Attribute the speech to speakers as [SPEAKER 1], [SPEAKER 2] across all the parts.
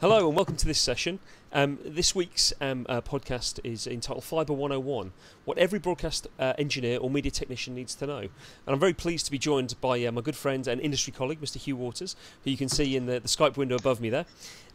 [SPEAKER 1] Hello and welcome to this session. Um, this week's um, uh, podcast is entitled Fibre 101 What Every Broadcast uh, Engineer or Media Technician Needs to Know. And I'm very pleased to be joined by uh, my good friend and industry colleague, Mr. Hugh Waters, who you can see in the, the Skype window above me there.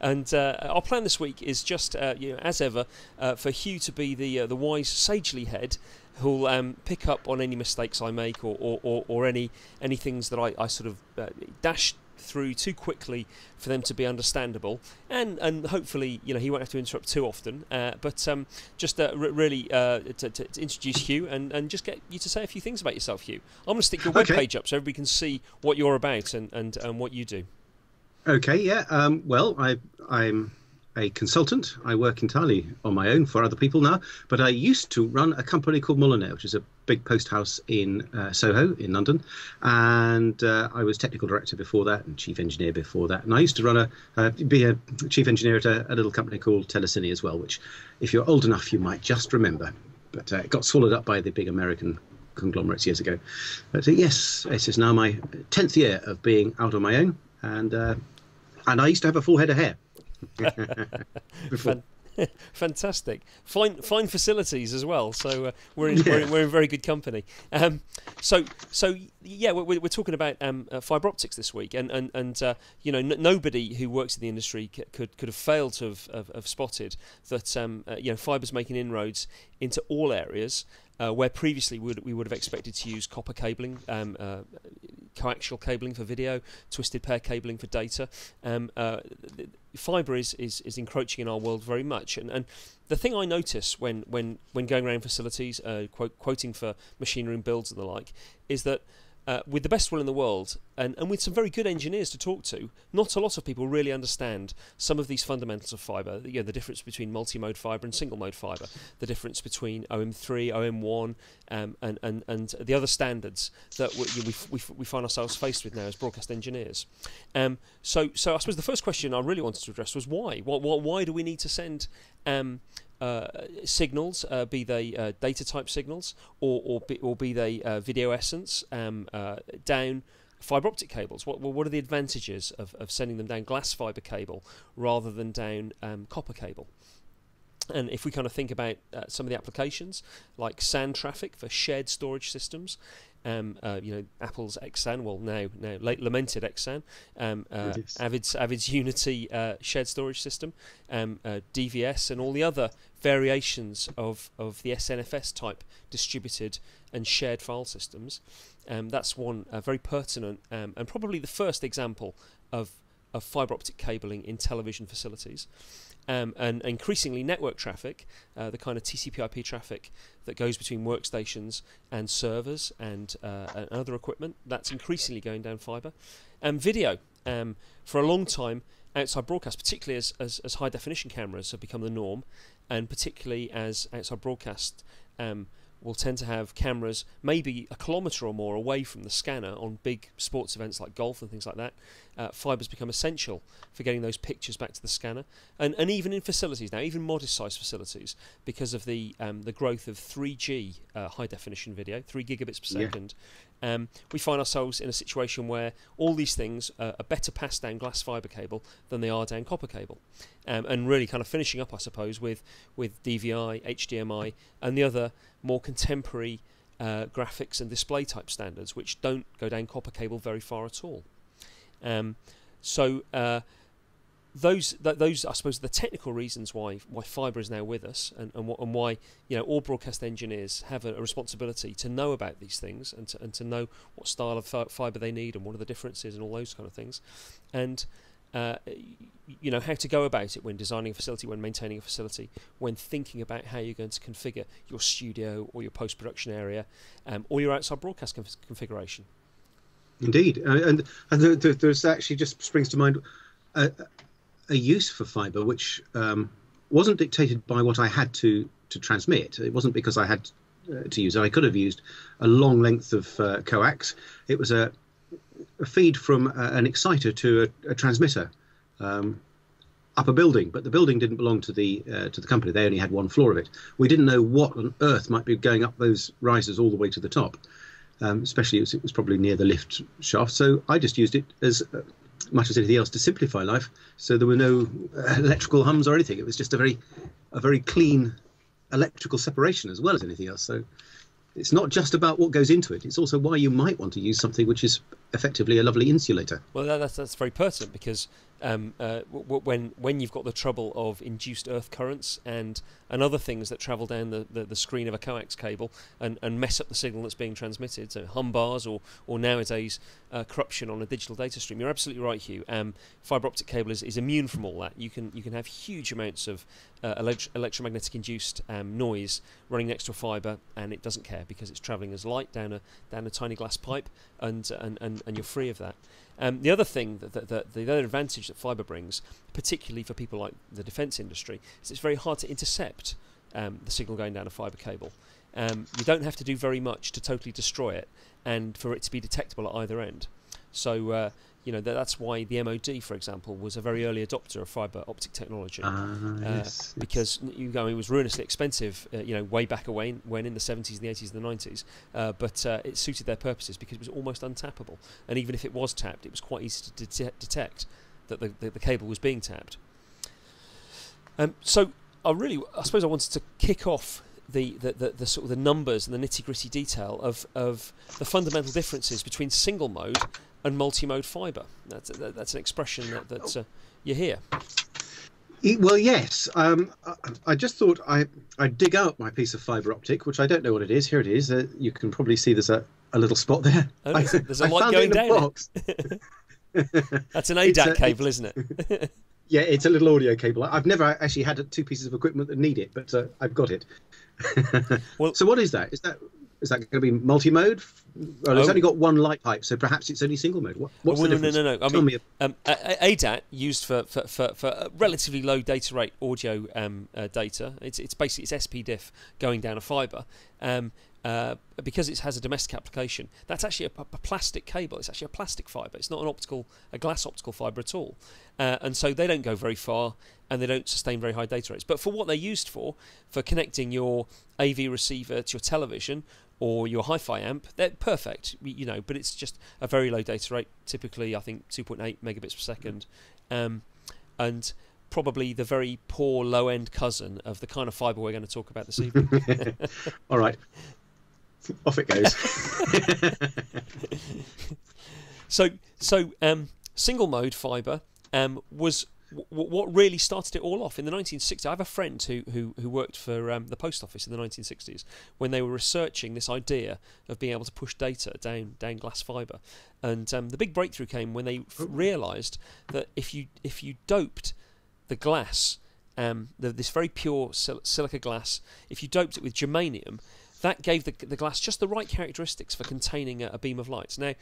[SPEAKER 1] And uh, our plan this week is just, uh, you know, as ever, uh, for Hugh to be the, the wise, sagely head who'll um, pick up on any mistakes I make or, or, or, or any, any things that I, I sort of dash through too quickly for them to be understandable, and and hopefully you know he won't have to interrupt too often. Uh, but um, just uh, r- really uh, to, to, to, introduce Hugh and, and just get you to say a few things about yourself, Hugh. I'm going to stick your okay. webpage up so everybody can see what you're about and and, and what you do.
[SPEAKER 2] Okay, yeah. Um, well, I I'm a consultant. I work entirely on my own for other people now, but I used to run a company called Molinare, which is a big post house in uh, Soho in London, and uh, I was technical director before that and chief engineer before that. And I used to run a uh, be a chief engineer at a, a, little company called Telecine as well, which, if you're old enough, you might just remember. But uh, it got swallowed up by the big American conglomerates years ago. But uh, yes, this is now my tenth year of being out on my own, and uh, and I used to have a full head of hair.
[SPEAKER 1] Fantastic, fine, fine facilities as well. So uh, we're, in, yeah. we're, in, we're in very good company. Um, so so yeah, we're, we're talking about um, uh, fibre optics this week, and and and uh, you know n- nobody who works in the industry c- could could have failed to have, have, have spotted that um, uh, you know fibre's making inroads into all areas. Uh, where previously we would, we would have expected to use copper cabling, um, uh, coaxial cabling for video, twisted pair cabling for data. Um, uh, fibre is, is, is encroaching in our world very much. And, and the thing I notice when, when, when going around facilities, uh, quote, quoting for machine room builds and the like, is that uh, with the best will in the world and, and with some very good engineers to talk to, not a lot of people really understand some of these fundamentals of fibre. You know, the difference between multi-mode fibre and single-mode fibre, the difference between OM3, OM1, um, and, and, and the other standards that we, we, we, find ourselves faced with now as broadcast engineers. Um, so, so I suppose the first question I really wanted to address was why? Why, why do we need to send um, signals, uh, be they uh, data type signals or or be, or be they uh, video essence, um, uh, down fiber optic cables. What what are the advantages of, of sending them down glass fiber cable rather than down um, copper cable? And if we kind of think about uh, some of the applications, like SAN traffic for shared storage systems, um, uh, you know, Apple's XSAN, well now now late lamented XSAN, um, uh, Avid's Avid's Unity uh, shared storage system, um, uh, DVS, and all the other variations of of the SNFS type distributed and shared file systems. Um, that's one uh, very pertinent um, and probably the first example of of fiber optic cabling in television facilities um, and increasingly network traffic, uh, the kind of TCP/IP traffic that goes between workstations and servers and, uh, and other equipment, that's increasingly going down fiber. And video, um, for a long time, outside broadcast, particularly as, as, as, high definition cameras have become the norm, and particularly as outside broadcast um, will tend to have cameras maybe a kilometre or more away from the scanner on big sports events like golf and things like that. Uh, fibres become essential for getting those pictures back to the scanner, and and even in facilities now, even modest-sized facilities, because of the um, the growth of 3G uh, high definition video, three gigabits per second. Um, we find ourselves in a situation where all these things uh, are better passed down glass fibre cable than they are down copper cable, um, and really kind of finishing up, I suppose, with with DVI, HDMI, and the other more contemporary uh, graphics and display type standards, which don't go down copper cable very far at all. Um, so uh, those th- those I suppose the technical reasons why why fibre is now with us and and, wh- and why you know all broadcast engineers have a, a, responsibility to know about these things and to, and to know what style of fi- fibre they need and what are the differences and all those kind of things and uh, you know how to go about it when designing a facility, when maintaining a facility, when thinking about how you're going to configure your studio or your post-production area, um, or your outside broadcast conf- configuration.
[SPEAKER 2] Indeed, uh, and, and there's actually just springs to mind a, a use for fibre which um, wasn't dictated by what I had to to transmit. It wasn't because I had uh, to use it. I could have used a long length of uh, coax. It was a a feed from uh, an exciter to a, a transmitter um, up a building, but the building didn't belong to the uh, to the company. They only had one floor of it. We didn't know what on earth might be going up those risers all the way to the top. Um, especially it was, it was, probably near the lift shaft. So I just used it as uh, much as anything else, to simplify life. So there were no uh, electrical hums or anything. It was just a very, a very clean electrical separation as well as anything else. So it's not just about what goes into it; it's also why you might want to use something which is effectively a lovely insulator.
[SPEAKER 1] Well, that's that's very pertinent because um, uh, w- when when you've got the trouble of induced earth currents and and other things that travel down the, the, the, screen of a coax cable and, and mess up the signal that's being transmitted, so hum bars or or nowadays uh, corruption on a digital data stream. You're absolutely right, Hugh. Um, fiber optic cable is, is immune from all that. You can you can have huge amounts of uh, elect- electromagnetic induced um, noise running next to a fiber, and it doesn't care because it's travelling as light down a down a tiny glass pipe, and and, and, and you're free of that. Um, the other thing that, that, that, the other advantage that fibre brings, particularly for people like the defence industry, is it's very hard to intercept um, the signal going down a fibre cable. Um, you don't have to do very much to totally destroy it, and for it to be detectable at either end. So uh, you know that's why the MOD, for example, was a very early adopter of fibre optic technology.
[SPEAKER 2] Ah, uh, yes,
[SPEAKER 1] because you know it was ruinously expensive, uh, you know, way back away when in the 70s, and the 80s, and the 90s. Uh, but uh, it suited their purposes because it was almost untappable, and even if it was tapped, it was quite easy to det- detect that the, the, the, cable was being tapped. Um, so I really, I suppose, I wanted to kick off the, the, the, the, sort of the numbers and the nitty gritty detail of, of the fundamental differences between single mode and multi-mode fibre. That's that's an expression that, that uh, you hear.
[SPEAKER 2] Well, yes. Um, I, I, just thought I I'd dig out my piece of fibre optic, which I don't know what it is. Here it is. Uh, you can probably see there's a, a little spot there.
[SPEAKER 1] Oh, there's, there's a light going down. That's an ADAT a, cable, isn't it?
[SPEAKER 2] yeah, it's a little audio cable. I've never actually had two pieces of equipment that need it, but uh, I've got it. well, so what is that? Is that is that going to be multi-mode? Well, it's oh. only got one light pipe, so perhaps it's only single mode. What, what's
[SPEAKER 1] well,
[SPEAKER 2] the
[SPEAKER 1] no,
[SPEAKER 2] difference?
[SPEAKER 1] No, no, no. I Tell mean, me. Um, ADAT used for, for, for, for relatively low data rate audio um, uh, data. It's it's basically it's SPDIF going down a fibre. Um, uh, because it has a domestic application, that's actually a, a, plastic cable. It's actually a plastic fibre. It's not an optical, a glass optical fibre at all. Uh, and so they don't go very far, and they don't sustain very high data rates. But for what they're used for, for connecting your AV receiver to your television or your hi-fi amp, they're perfect. You know, but it's just a very low data rate. Typically, I think 2.8 megabits per second, um, and probably the very poor low-end cousin of the kind of fibre we're going to talk about this evening.
[SPEAKER 2] All right. Off it goes.
[SPEAKER 1] so, so um, single mode fibre um, was w- what really started it all off in the 1960s. I have a friend who who, who worked for um, the post office in the 1960s when they were researching this idea of being able to push data down down glass fibre, and um, the big breakthrough came when they f- realised that if you if you doped the glass, um, the, this very pure sil- silica glass, if you doped it with germanium, that gave the, the glass just the right characteristics for containing a, a beam of light. Now,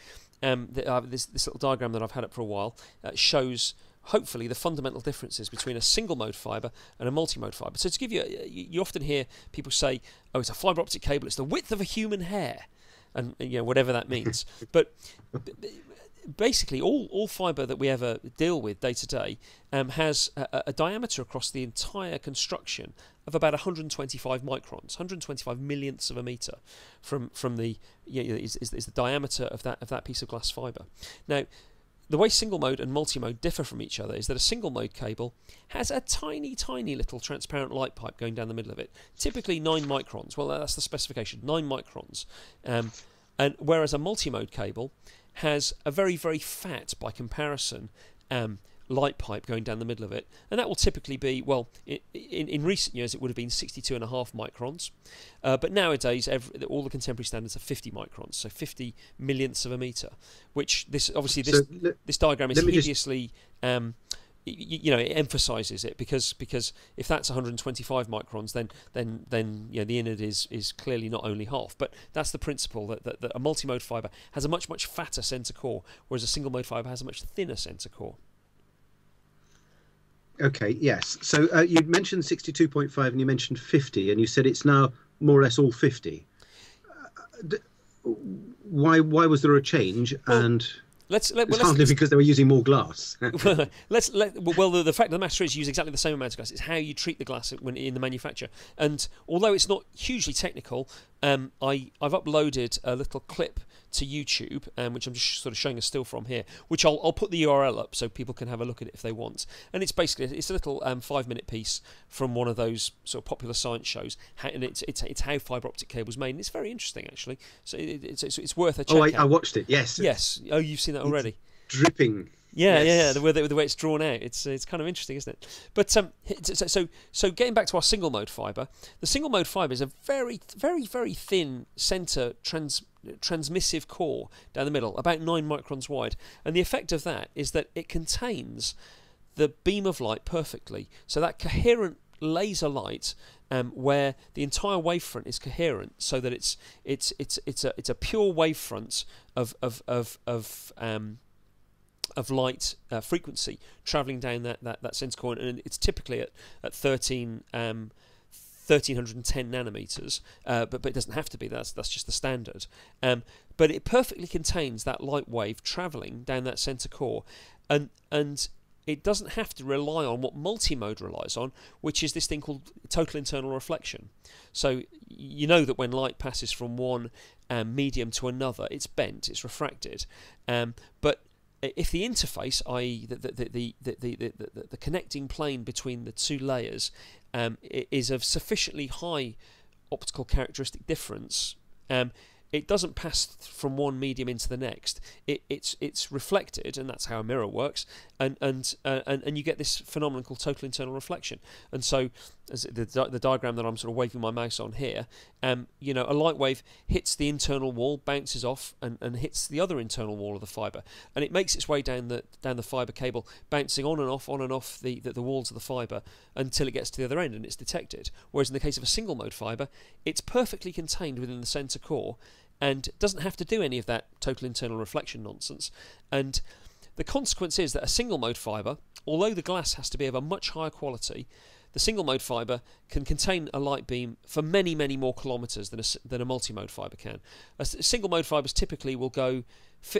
[SPEAKER 1] um, the, uh, this, this little diagram that I've had up for a while uh, shows hopefully the fundamental differences between a single mode fiber and a multi mode fiber. So to give you, you, often hear people say, "Oh, it's a fiber optic cable. It's the width of a human hair," and you know whatever that means. but basically all, all fibre that we ever deal with day to day um, has a, a, diameter across the entire construction of about 125 microns, 125 millionths of a meter from from the you know, is, is, is the diameter of that of that piece of glass fibre. Now, the way single mode and multi mode differ from each other is that a single mode cable has a tiny, tiny little transparent light pipe going down the middle of it, typically 9 microns. Well, that's the specification 9 microns. Um, and whereas a multi mode cable has a very, very fat, by comparison, um, light pipe going down the middle of it, and that will typically be well. In, in, in recent years, it would have been 62 and a half microns, uh, but nowadays, every, all the contemporary standards are 50 microns, so 50 millionths of a meter. Which this obviously this so, this diagram is hideously. Um, you, you, know it emphasizes it because because if that's 125 microns then then then you know the innard is is clearly not only half but that's the principle that, that, that a multi-mode fiber has a much much fatter center core whereas a single mode fiber has a much thinner center core
[SPEAKER 2] okay yes so uh, you mentioned 62.5 and you mentioned 50 and you said it's now more or less all 50 uh, why why was there a change well, and
[SPEAKER 1] Let's let,
[SPEAKER 2] well, let's, because they were using more glass.
[SPEAKER 1] let's let, well the, the, fact of the matter is, you use exactly the same amount of glass. It's how you treat the glass when in the manufacture. And although it's not hugely technical, um, I I've uploaded a little clip to YouTube, um, which I'm just sort of showing a still from here, which I'll, I'll put the URL up so people can have a look at it if they want. And it's basically it's a little um, five minute piece from one of those sort of popular science shows, and it's it's, it's how fibre optic cables made, and it's very interesting actually. So it, it's, it's, it's worth a check.
[SPEAKER 2] Oh, I. I watched it. Yes.
[SPEAKER 1] Yes. Oh, you've seen that already.
[SPEAKER 2] dripping.
[SPEAKER 1] Yeah,
[SPEAKER 2] Yes.
[SPEAKER 1] yeah, yeah. The way, the, way it's drawn out, it's it's kind of interesting, isn't it? But um, so so getting back to our single mode fibre, the single mode fibre is a very very very thin centre trans transmissive core down the middle, about nine microns wide, and the effect of that is that it contains the beam of light perfectly. So that coherent laser light um, where the entire wavefront is coherent, so that it's it's it's it's a it's a pure wavefront of of of of um, of light uh, frequency traveling down that, that, that center core, and it's typically at, at 13, um, 1310 nanometers, uh, but, but it doesn't have to be, that's, that's just the standard. Um, but it perfectly contains that light wave traveling down that center core, and, and it doesn't have to rely on what multimode relies on, which is this thing called total internal reflection. So you know that when light passes from one um, medium to another, it's bent, it's refracted, um, but if the interface, i.e., the the, the, the, the, the, connecting plane between the two layers, um, is of sufficiently high optical characteristic difference, um, it doesn't pass from one medium into the next. It, it's it's reflected, and that's how a mirror works, and and uh, and, and you get this phenomenon called total internal reflection. And so, the the diagram that I'm sort of waving my mouse on here, um, you know, a light wave hits the internal wall, bounces off, and, and hits the other internal wall of the fibre, and it makes its way down the down the fibre cable, bouncing on and off, on and off the, the, the walls of the fibre until it gets to the other end and it's detected. Whereas in the case of a single mode fibre, it's perfectly contained within the centre core and doesn't have to do any of that total internal reflection nonsense. And the consequence is that a single mode fibre, although the glass has to be of a much higher quality, the single mode fibre can contain a light beam for many, many more kilometres than a, than a multi mode fibre can. A, single mode fibres typically will go,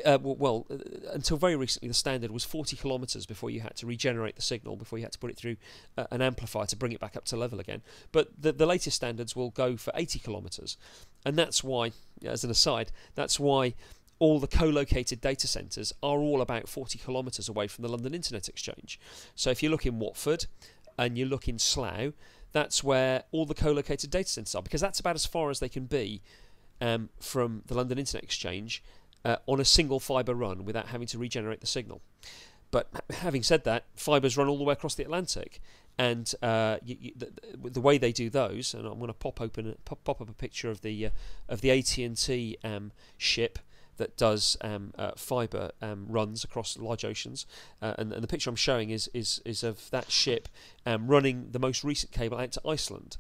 [SPEAKER 1] uh, well, uh, until very recently, the standard was 40 kilometres before you had to regenerate the signal, before you had to put it through uh, an amplifier to bring it back up to level again. But the, the latest standards will go for 80 kilometres. And that's why, as an aside, that's why all the co-located data centres are all about 40 kilometres away from the London Internet Exchange. So if you look in Watford and you look in Slough, that's where all the co-located data centres are because that's about as far as they can be um, from the London Internet Exchange uh, on a single fibre run without having to regenerate the signal. But having said that, fibres run all the way across the Atlantic, and uh, you, you, the, the, way they do those, and I'm going to pop open pop, pop up a picture of the uh, of the AT and T um, ship that does um, uh, fibre um, runs across large oceans, uh, and, and, the picture I'm showing is is is of that ship um, running the most recent cable out to Iceland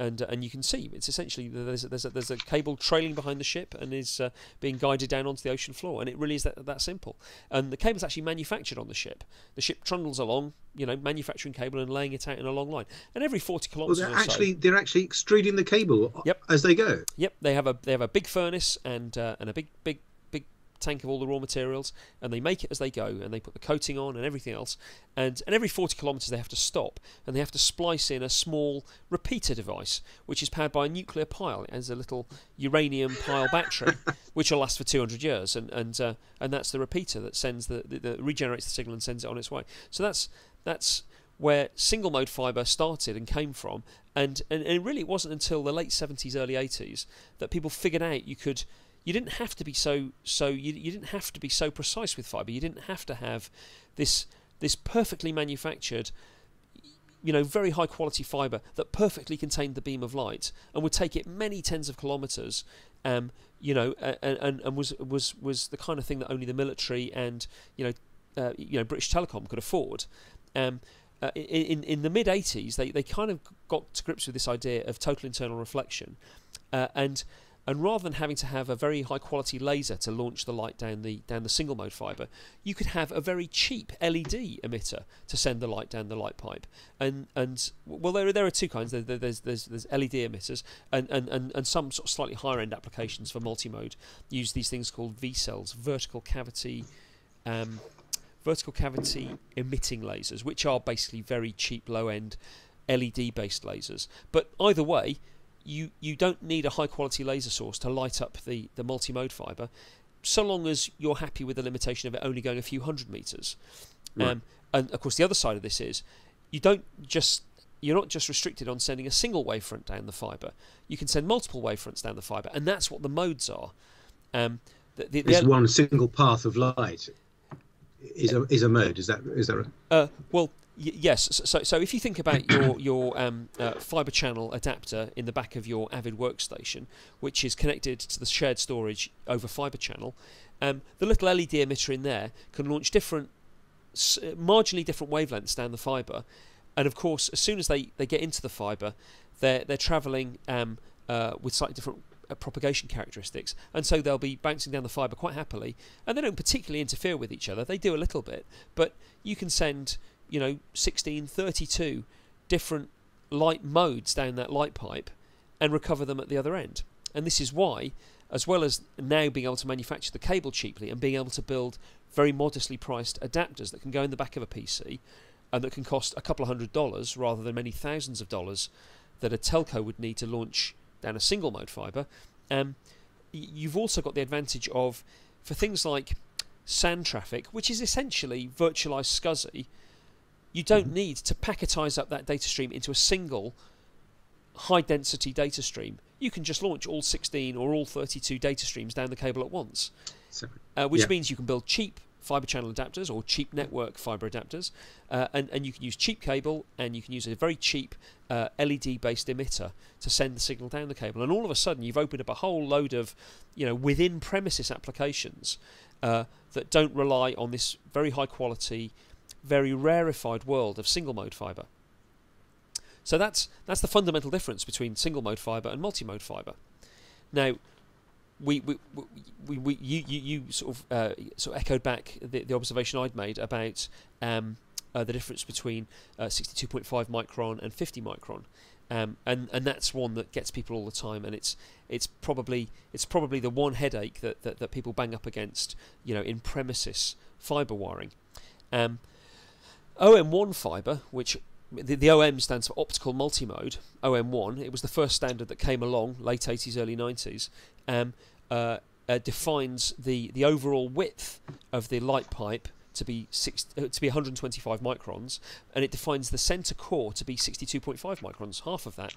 [SPEAKER 1] and uh, and you can see it's essentially there's a, there's a, there's a cable trailing behind the ship and is uh, being guided down onto the ocean floor, and it really is that that simple. And the cable's actually manufactured on the ship. The ship trundles along, you know, manufacturing cable and laying it out in a long line. And every forty kilometres,
[SPEAKER 2] well, they're actually
[SPEAKER 1] so,
[SPEAKER 2] they're actually extruding the cable
[SPEAKER 1] yep.
[SPEAKER 2] as they go.
[SPEAKER 1] Yep, they have a they have a big furnace and uh, and a big big tank of all the raw materials and they make it as they go and they put the coating on and everything else. And, and every 40 kilometres they have to stop and they have to splice in a small repeater device which is powered by a nuclear pile. It has a little uranium pile battery which will last for 200 years and and uh, and that's the repeater that sends the, the, the regenerates the signal and sends it on its way. So that's that's where single mode fibre started and came from and, and, and it really wasn't until the late 70s early 80s that people figured out you could you didn't have to be so so you, you didn't have to be so precise with fiber you didn't have to have this this perfectly manufactured you know very high quality fiber that perfectly contained the beam of light and would take it many tens of kilometers um, you know and, and, and was was was the kind of thing that only the military and you know uh, you know British Telecom could afford. Um, uh, in in the mid 80s they, they kind of got to grips with this idea of total internal reflection. Uh, and and rather than having to have a very high quality laser to launch the light down the down the single mode fiber, you could have a very cheap LED emitter to send the light down the light pipe. And and well, there there are two kinds. There, there's there's there's LED emitters, and, and, and, and some sort of slightly higher end applications for multi mode use these things called VCSELs, vertical cavity. Um, vertical cavity emitting lasers, which are basically very cheap, low end LED based lasers. But either way, you you don't need a high quality laser source to light up the the multi mode fiber. so long as you're happy with the limitation of it only going a few hundred meters.
[SPEAKER 2] Right.
[SPEAKER 1] Um, and of course, the other side of this is you don't just you're not just restricted on sending a single wavefront down the fibre. You can send multiple wavefronts down the fibre, and that's what the modes are. Um, the, the,
[SPEAKER 2] It's one single path of light. Is a is a mode. Is that is that right?
[SPEAKER 1] Uh, well, yes. So, so, if you think about your your um, uh, fiber channel adapter in the back of your Avid workstation, which is connected to the shared storage over fiber channel, um, the little LED emitter in there can launch different, s- uh, marginally different wavelengths down the fiber, and of course, as soon as they, they get into the fiber, they're they're travelling um, uh, with slightly different uh, propagation characteristics, and so they'll be bouncing down the fibre quite happily, and they don't particularly interfere with each other. They do a little bit, but you can send you know 16, 32 different light modes down that light pipe, and recover them at the other end. And this is why, as well as now being able to manufacture the cable cheaply and being able to build very modestly priced adapters that can go in the back of a PC and that can cost a couple of hundred dollars rather than many thousands of dollars that a telco would need to launch down a single mode fiber. Um, you've also got the advantage of, for things like SAN traffic, which is essentially virtualized SCSI, you don't need to packetize up that data stream into a single high density data stream. You can just launch all 16 or all 32 data streams down the cable at once uh, which
[SPEAKER 2] Yeah.
[SPEAKER 1] means you can build cheap fiber channel adapters or cheap network fiber adapters, uh, and, and you can use cheap cable and you can use a very cheap uh, LED based emitter to send the signal down the cable. And all of a sudden, you've opened up a whole load of you know within premises applications uh, that don't rely on this very high quality, very rarefied world of single mode fiber. So that's that's the fundamental difference between single mode fiber and multi mode fiber. Now, we we, we, we, you, you you sort of uh, sort of echoed back the, the observation I'd made about um, uh, the difference between uh, 62.5 micron and 50 micron. Um, and and that's one that gets people all the time, and it's it's probably it's probably the one headache that, that, that people bang up against, you know, in premises fiber wiring. Um, OM1 fiber, which the, the OM stands for optical multimode, OM1. It was the first standard that came along late 80s, early 90s. Um, uh, uh, defines the, the overall width of the light pipe to be six, uh, to be 125 microns, and it defines the center core to be 62.5 microns, half of that.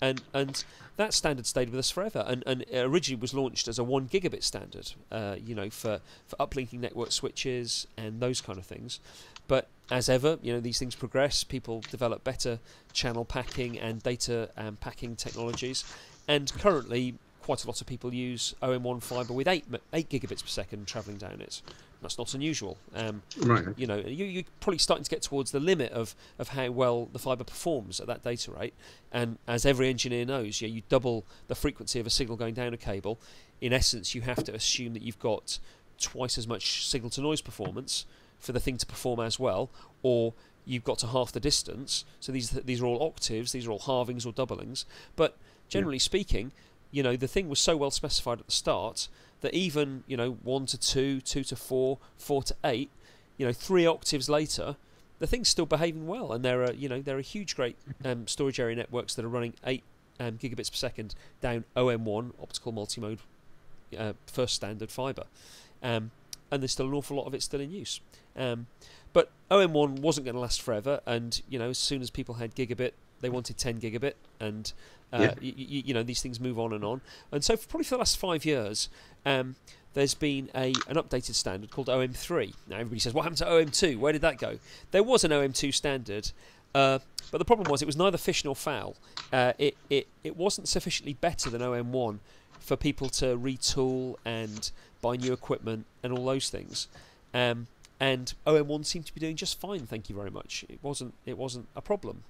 [SPEAKER 1] And and that standard stayed with us forever, and, and originally was launched as a one gigabit standard, uh, you know, for, for uplinking network switches and those kind of things. But as ever, you know, these things progress. People develop better channel packing and data um, packing technologies, and currently, quite a lot of people use OM1 fiber with eight eight gigabits per second travelling down it. That's not unusual. Um,
[SPEAKER 2] right.
[SPEAKER 1] you know, you, you're probably starting to get towards the limit of, of how well the fibre performs at that data rate. And as every engineer knows, yeah, you double the frequency of a signal going down a cable. In essence, you have to assume that you've got twice as much signal to noise performance for the thing to perform as well, or you've got to half the distance. So these these are all octaves, these are all halvings or doublings. But generally speaking, you know, the thing was so well specified at the start that even you know one to two, two to four, four to eight, you know, three octaves later, the thing's still behaving well, and there are you know there are huge, great um, storage area networks that are running eight um, gigabits per second down OM1 optical multimode uh, first standard fiber, um, and there's still an awful lot of it still in use. Um, but OM1 wasn't going to last forever, and you know as soon as people had gigabit, they wanted 10 gigabit, and uh,
[SPEAKER 2] Yeah.
[SPEAKER 1] y- y- you know these things move on and on. And so for probably for the last five years, um, there's been a an updated standard called OM3. Now everybody says, what happened to OM2? Where did that go? There was an OM2 standard. Uh, but the problem was it was neither fish nor fowl. Uh, it, it, it wasn't sufficiently better than OM1 for people to retool and buy new equipment and all those things. Um, and OM1 seemed to be doing just fine, thank you very much. It wasn't it wasn't a problem.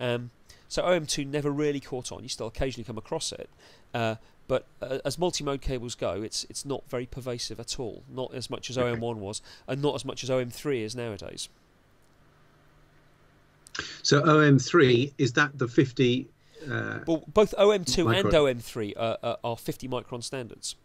[SPEAKER 1] Um, so OM2 never really caught on. You still occasionally come across it, uh, but uh, as multi-mode cables go, it's it's not very pervasive at all. Not as much as OM1 was, and not as much as OM3 is nowadays.
[SPEAKER 2] So OM3 is that the 50? Uh,
[SPEAKER 1] Well, both OM2 and OM3 are, are, are 50 micron standards.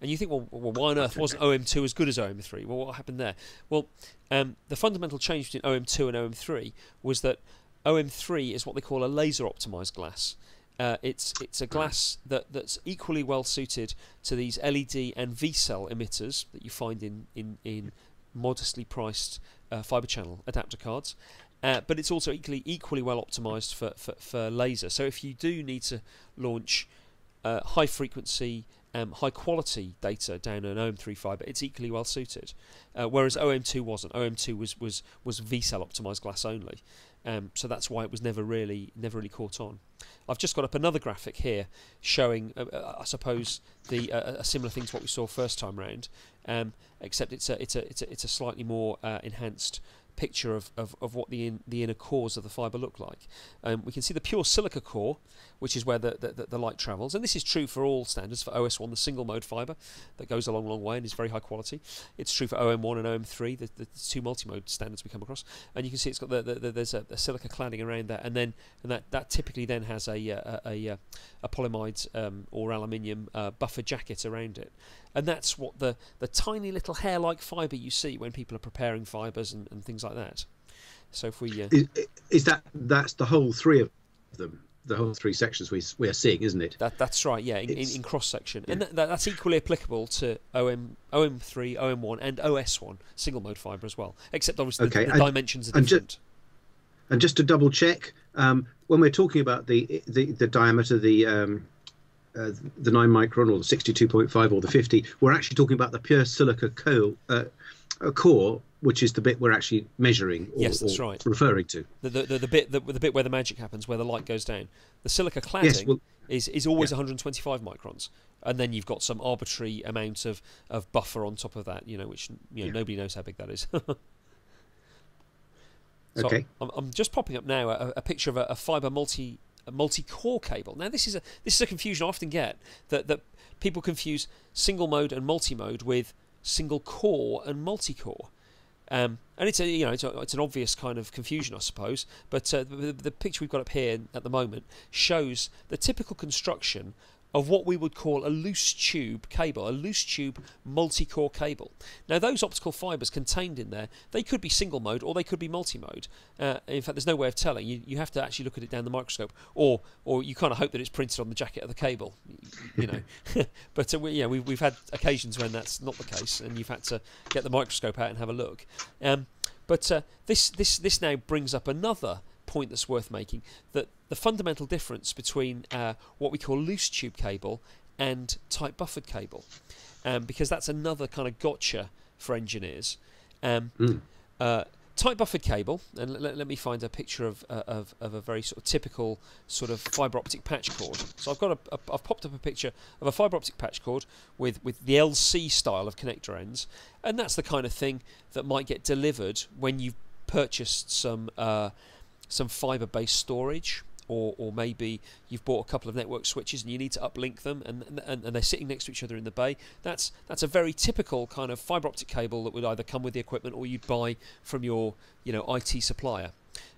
[SPEAKER 1] And you think, well, well why on earth wasn't OM2 as good as OM3? Well, what happened there? Well, um, the fundamental change between OM2 and OM3 was that OM3 is what they call a laser optimized glass. uh, it's it's a glass that, that's equally well suited to these LED and VCSEL emitters that you find in in, in modestly priced uh, fiber channel adapter cards. Uh, but it's also equally equally well optimized for, for, for laser. So if you do need to launch uh, high frequency, um, high quality data down an OM3 fiber, it's equally well suited. Uh, whereas OM2 wasn't. OM2 was was was VCSEL optimized glass only. Um, so that's why it was never really never really caught on. I've just got up another graphic here showing, uh, uh I suppose, the uh, a similar thing to what we saw first time round, um, except it's a it's a it's a, it's a slightly more uh, enhanced picture of, of, of what the in, the inner cores of the fibre look like. Um, we can see the pure silica core, which is where the, the, the, light travels, and this is true for all standards. For OS1, the single mode fibre that goes a long, long way and is very high quality. It's true for OM1 and OM3, the, the two multi-mode standards we come across, and you can see it's got the, the, there's a, a, silica cladding around that, and then and that, that typically then has a a, a, a, a um, or aluminium uh, buffer jacket around it and that's what the the tiny little hair-like fibre you see when people are preparing fibres and, and things like that. So if we uh,
[SPEAKER 2] is, is, that that's the whole three of them, the whole three sections we we are seeing, isn't it?
[SPEAKER 1] That that's right, yeah, in, in, in cross section, yeah. and that, that's equally applicable to OM OM3, OM1, and OS1 single mode fibre as well. Except obviously okay. the, the and, dimensions are different.
[SPEAKER 2] And just, and just to double check, um, when we're talking about the the, the diameter, the um, uh, the 9 micron or the 62.5 or the 50, we're actually talking about the pure silica co- uh, core, which is the bit we're actually measuring or,
[SPEAKER 1] yes, that's right.
[SPEAKER 2] referring to.
[SPEAKER 1] The, the, the, the bit the, the, bit where the magic happens, where the light goes down. The silica cladding yes, well, is, is always yeah. 125 microns. And then you've got some arbitrary amount of, of buffer on top of that, you know, which you know yeah. nobody knows how big that is.
[SPEAKER 2] so okay.
[SPEAKER 1] I'm, I'm, just popping up now a, a picture of a, a fiber multi a multi-core cable. Now this is a this is a confusion I often get that that people confuse single mode and multi-mode with single core and multi-core. Um, and it's a you know it's, a, it's, an obvious kind of confusion, I suppose. But uh, the, the, picture we've got up here at the moment shows the typical construction of what we would call a loose tube cable, a loose tube multi-core cable. Now those optical fibres contained in there, they could be single mode or they could be multi-mode. Uh, in fact, there's no way of telling. You, you have to actually look at it down the microscope, or or you kind of hope that it's printed on the jacket of the cable, you know. but uh, we, yeah, we, we've had occasions when that's not the case, and you've had to get the microscope out and have a look. Um, but uh, this this this now brings up another point that's worth making that the fundamental difference between uh, what we call loose tube cable and tight buffered cable, um, because that's another kind of gotcha for engineers. Um, mm. uh, tight buffered cable, and let, let, me find a picture of, uh, of, of a very sort of typical sort of fibre optic patch cord. So I've got a, a I've popped up a picture of a fibre optic patch cord with with the LC style of connector ends, and that's the kind of thing that might get delivered when you've purchased some uh, some fiber based storage. Or, or maybe you've bought a couple of network switches and you need to uplink them and, and, and they're sitting next to each other in the bay. That's that's a very typical kind of fiber optic cable that would either come with the equipment or you'd buy from your you know IT supplier.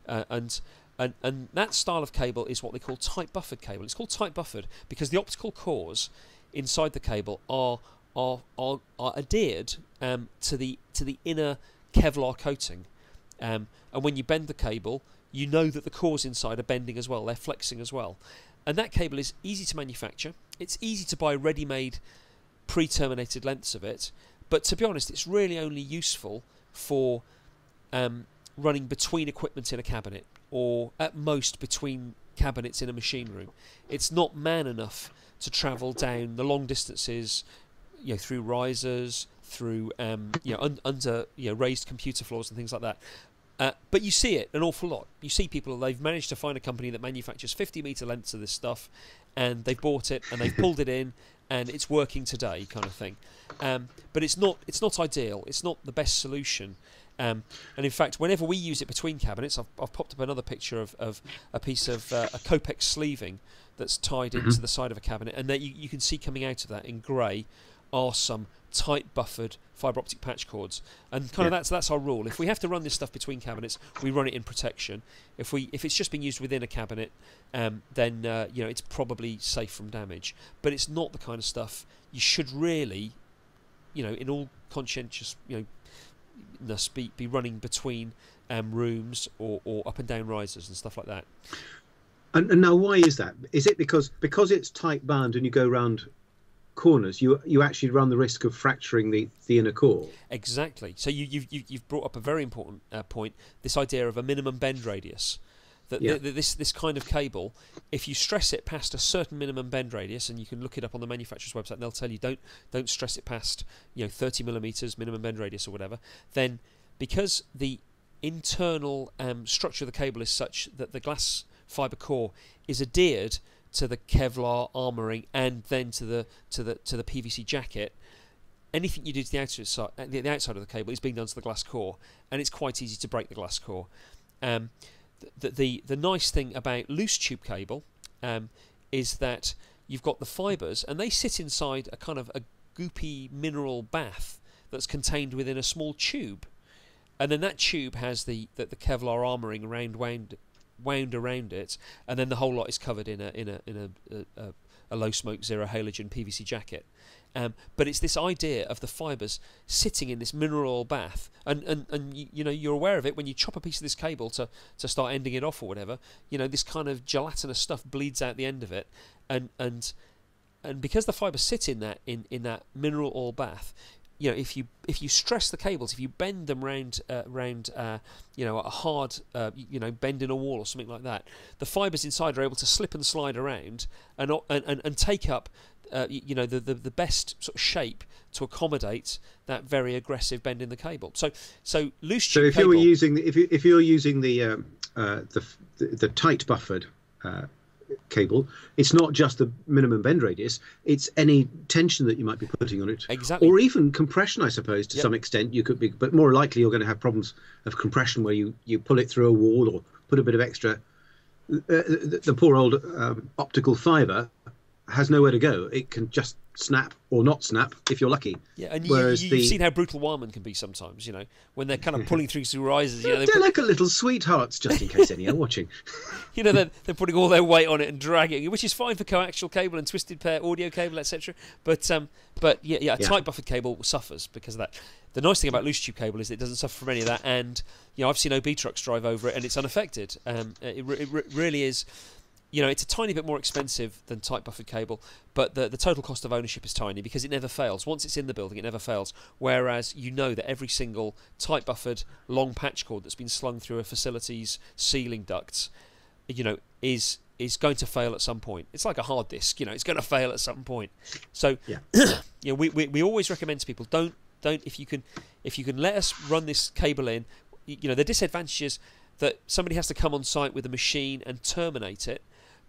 [SPEAKER 1] Uh, and and, and that style of cable is what they call tight buffered cable. It's called tight buffered because the optical cores inside the cable are are are, are adhered um, to the to the inner Kevlar coating, um, and when you bend the cable, you know that the cores inside are bending as well, they're flexing as well. And that cable is easy to manufacture, it's easy to buy ready made pre terminated lengths of it, but to be honest, it's really only useful for um, running between equipment in a cabinet or at most between cabinets in a machine room. It's not man enough to travel down the long distances, you know, through risers, through um, you know un- under you know raised computer floors and things like that. Uh, but you see it an awful lot. You see people, they've managed to find a company that manufactures 50 metre lengths of this stuff and they've bought it and they've pulled it in and it's working today kind of thing. Um, but it's not, it's not ideal. It's not the best solution. Um, and in fact, whenever we use it between cabinets, I've, I've popped up another picture of, of a piece of uh, a Kopex sleeving that's tied into mm-hmm. the side of a cabinet, and that you, you can see coming out of that in grey are some tight buffered fiber optic patch cords, and kind yeah. of that's that's our rule. If we have to run this stuff between cabinets, we run it in protection. If we if it's just being used within a cabinet, um, then uh, you know it's probably safe from damage. But it's not the kind of stuff you should really, you know, in all conscientious you know, be be running between um, rooms or, or up and down risers and stuff like that.
[SPEAKER 2] And, and now, why is that? Is it because because it's tight bound and you go around corners, you you actually run the risk of fracturing the, the inner core?
[SPEAKER 1] Exactly. So you, you've you've brought up a very important uh, point. This idea of a minimum bend radius. That
[SPEAKER 2] Yeah.
[SPEAKER 1] th- th- this this kind of cable, if you stress it past a certain minimum bend radius, and you can look it up on the manufacturer's website, and they'll tell you don't don't stress it past you know 30 millimeters minimum bend radius or whatever. Then because the internal um, structure of the cable is such that the glass fiber core is adhered to the Kevlar armoring and then to the to the to the PVC jacket. Anything you do to the outside side, the, the outside of the cable is being done to the glass core, and it's quite easy to break the glass core. Um, the, the the nice thing about loose tube cable um, is that you've got the fibres, and they sit inside a kind of a goopy mineral bath that's contained within a small tube and then that tube has the the, the Kevlar armoring round wound wound around it, and then the whole lot is covered in a in a in a, a, a, low smoke zero halogen PVC jacket. Um, but it's this idea of the fibres sitting in this mineral oil bath, and, and, and you, you know you're aware of it when you chop a piece of this cable to, to start ending it off or whatever. You know this kind of gelatinous stuff bleeds out the end of it, and and and because the fibres sit in that in, in that mineral oil bath, you know if you if you stress the cables, if you bend them round uh, round uh, you know a hard uh, you know bend in a wall or something like that, the fibres inside are able to slip and slide around and and, and, and take up. Uh, you know the, the the best sort of shape to accommodate that very aggressive bend in the cable. So so loose
[SPEAKER 2] So if you
[SPEAKER 1] cable.
[SPEAKER 2] were using the, if you if you're using the um, uh, the, the the tight buffered uh, cable, it's not just the minimum bend radius; it's any tension that you might be putting on it,
[SPEAKER 1] Exactly.
[SPEAKER 2] or even compression, I suppose, to
[SPEAKER 1] Yep.
[SPEAKER 2] some extent. You could be, but more likely you're going to have problems of compression where you you pull it through a wall or put a bit of extra. Uh, the, the poor old um, optical fibre has nowhere to go. It can just snap or not snap if you're lucky.
[SPEAKER 1] Yeah, and you,
[SPEAKER 2] Whereas
[SPEAKER 1] you,
[SPEAKER 2] the-
[SPEAKER 1] you've seen how brutal wiremen can be sometimes. You know, when they're kind of pulling through through risers. You know, they
[SPEAKER 2] They're
[SPEAKER 1] put,
[SPEAKER 2] like a little sweethearts, just in case any are watching.
[SPEAKER 1] you know they're, they're putting all their weight on it and dragging, it, which is fine for coaxial cable and twisted pair audio cable, etc. But um, but yeah, yeah, a
[SPEAKER 2] Yeah.
[SPEAKER 1] tight buffered cable suffers because of that. The nice thing about loose tube cable is it doesn't suffer from any of that, and you know I've seen OB trucks drive over it and it's unaffected. Um, it, re- it really is. You know, it's a tiny bit more expensive than tight buffered cable, but the, the total cost of ownership is tiny because it never fails. Once it's in the building, it never fails. Whereas you know that every single tight buffered long patch cord that's been slung through a facility's ceiling ducts, you know, is is going to fail at some point. It's like a hard disk, you know, it's going to fail at some point. So,
[SPEAKER 2] Yeah.
[SPEAKER 1] you know, we, we, we always recommend to people don't don't if you can if you can let us run this cable in, you know, the disadvantages that somebody has to come on site with a machine and terminate it,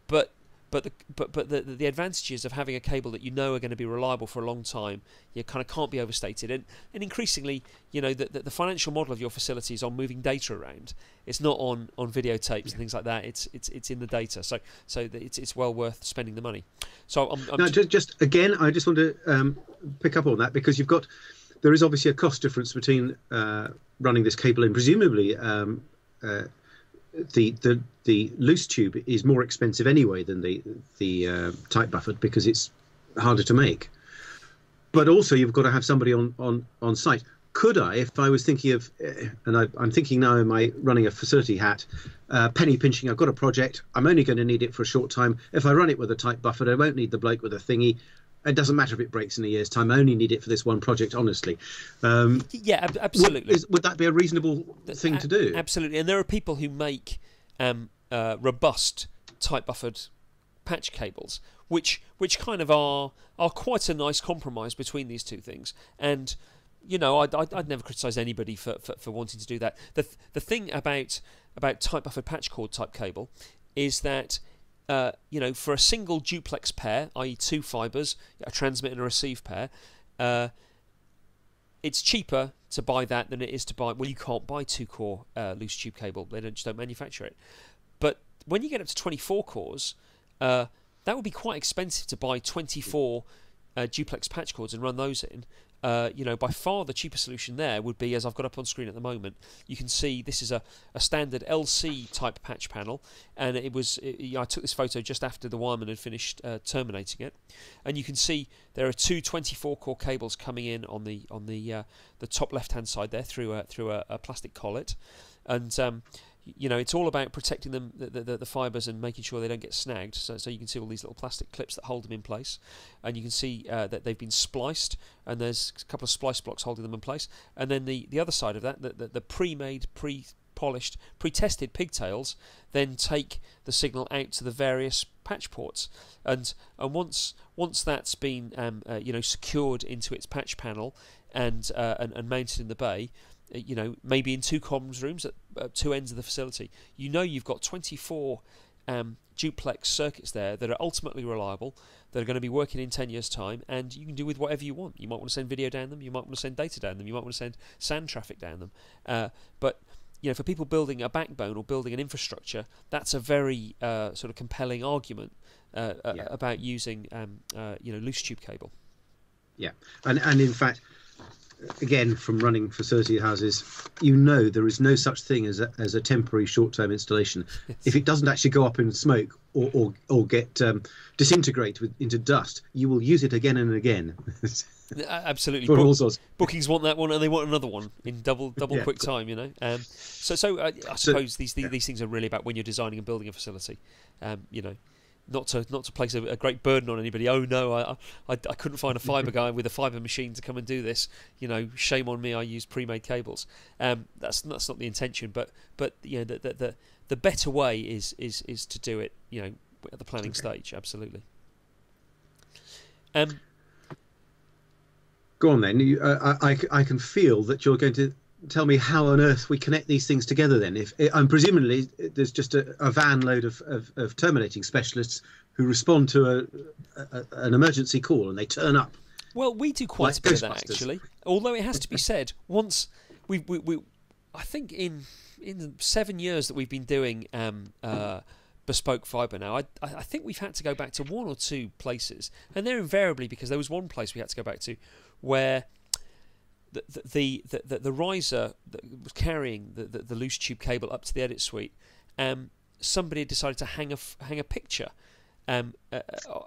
[SPEAKER 1] but but the but but the the advantages of having a cable that you know are going to be reliable for a long time, you kind of can't be overstated. And and increasingly, you know, the, the, the financial model of your facility is on moving data around. It's not on on videotapes and things like that. It's it's it's in the data. So so it's it's well worth spending the money. So I'm, I'm
[SPEAKER 2] No, just, just again, I just want to um, pick up on that because you've got there is obviously a cost difference between uh, running this cable in. Presumably, um, uh, the the the loose tube is more expensive anyway than the the uh, tight buffered because it's harder to make. But also, you've got to have somebody on on on site. Could I, if I was thinking of, uh, and I, I'm thinking now am I running a facility hat, uh, penny pinching. I've got a project. I'm only going to need it for a short time. If I run it with a tight buffer, I won't need the bloke with a thingy. It doesn't matter if it breaks in a year's time. I only need it for this one project. Honestly, um,
[SPEAKER 1] yeah, ab-
[SPEAKER 2] would,
[SPEAKER 1] absolutely.
[SPEAKER 2] is, would that be a reasonable thing to do?
[SPEAKER 1] Absolutely, and there are people who make um, uh, robust tight buffered patch cables, which which kind of are are quite a nice compromise between these two things. And you know, I'd, I'd, I'd never criticise anybody for, for, for wanting to do that. The th- the thing about about tight buffered patch cord type cable is that. Uh, you know, for a single duplex pair, i.e., two fibres, a transmit and a receive pair, uh, it's cheaper to buy that than it is to buy. Well, you can't buy two core uh, loose tube cable; they don't, just don't manufacture it. But when you get up to 24 cores, uh, that would be quite expensive to buy 24 uh, duplex patch cords and run those in. Uh, you know, by far the cheaper solution there would be, as I've got up on screen at the moment, you can see this is a, a standard LC type patch panel, and it was. It, I took this photo just after the wireman had finished uh, terminating it, and you can see there are two 24 core cables coming in on the on the uh, the top left hand side there through a, through a, a plastic collet, and um, you know, it's all about protecting them, the, the, the, fibres, and making sure they don't get snagged. So, so you can see all these little plastic clips that hold them in place, and you can see uh, that they've been spliced, and there's a couple of splice blocks holding them in place. And then the, the other side of that, the, the, the pre-made, pre-polished, pre-tested pigtails, then take the signal out to the various patch ports, and and once once that's been um, uh, you know secured into its patch panel and, uh, and and mounted in the bay you know, maybe in two comms rooms at, at, two ends of the facility, you know you've got 24 um, duplex circuits there that are ultimately reliable, that are going to be working in 10 years' time, and you can do with whatever you want. You might want to send video down them, you might want to send data down them, you might want to send SAN traffic down them. Uh, but you know, for people building a backbone or building an infrastructure, that's a very uh, sort of compelling argument uh, yeah. about using um, uh, you know loose tube cable.
[SPEAKER 2] Yeah, and and in fact, again from running facility houses, you know there is no such thing as a, as a temporary short-term installation. if it doesn't actually go up in smoke or or, or get um, disintegrate with, into dust, you will use it again and again.
[SPEAKER 1] Absolutely, for Book, all sorts. Bookings want that one, and they want another one in double double yeah. quick time. You know, um, so so uh, I suppose so, these these, yeah. these things are really about when you're designing and building a facility. Um, you know, not to not to place a, a, great burden on anybody. Oh no, I, I, I couldn't find a fibre guy with a fibre machine to come and do this. You know, shame on me. I used pre-made cables. Um, that's that's not the intention. But but you know the the the, the better way is is is to do it. You know, at the planning okay. stage. Absolutely. Um.
[SPEAKER 2] Go on then. You, uh, I, I can feel that you're going to tell me how on earth we connect these things together then. If i'm presumably there's just a, a van load of, of, of, terminating specialists who respond to a, a, an emergency call and they turn up.
[SPEAKER 1] Well we do quite like a bit of that actually. Although it has to be said once we, we, we i think in in the seven years that we've been doing um, uh, bespoke fibre now I, I think we've had to go back to one or two places. And they're invariably because there was one place we had to go back to where the the the, the, the riser that was carrying the, the, the, loose tube cable up to the edit suite, um, somebody decided to hang a hang a picture, um, uh, uh,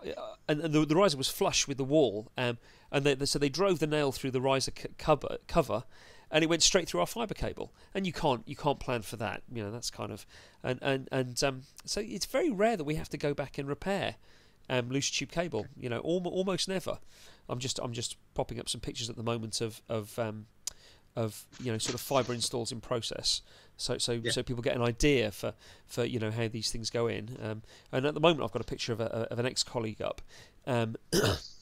[SPEAKER 1] and, the, the, riser was flush with the wall, um, and they, so they drove the nail through the riser c- cover cover, and it went straight through our fibre cable, and you can't you can't plan for that, you know that's kind of, and and and um, so it's very rare that we have to go back and repair um, loose tube cable, you know, almost never. I'm just I'm just popping up some pictures at the moment of of um, of you know sort of fibre installs in process, so so yeah. so people get an idea for for you know how these things go in. Um, and at the moment, I've got a picture of a, of an ex colleague up. Um,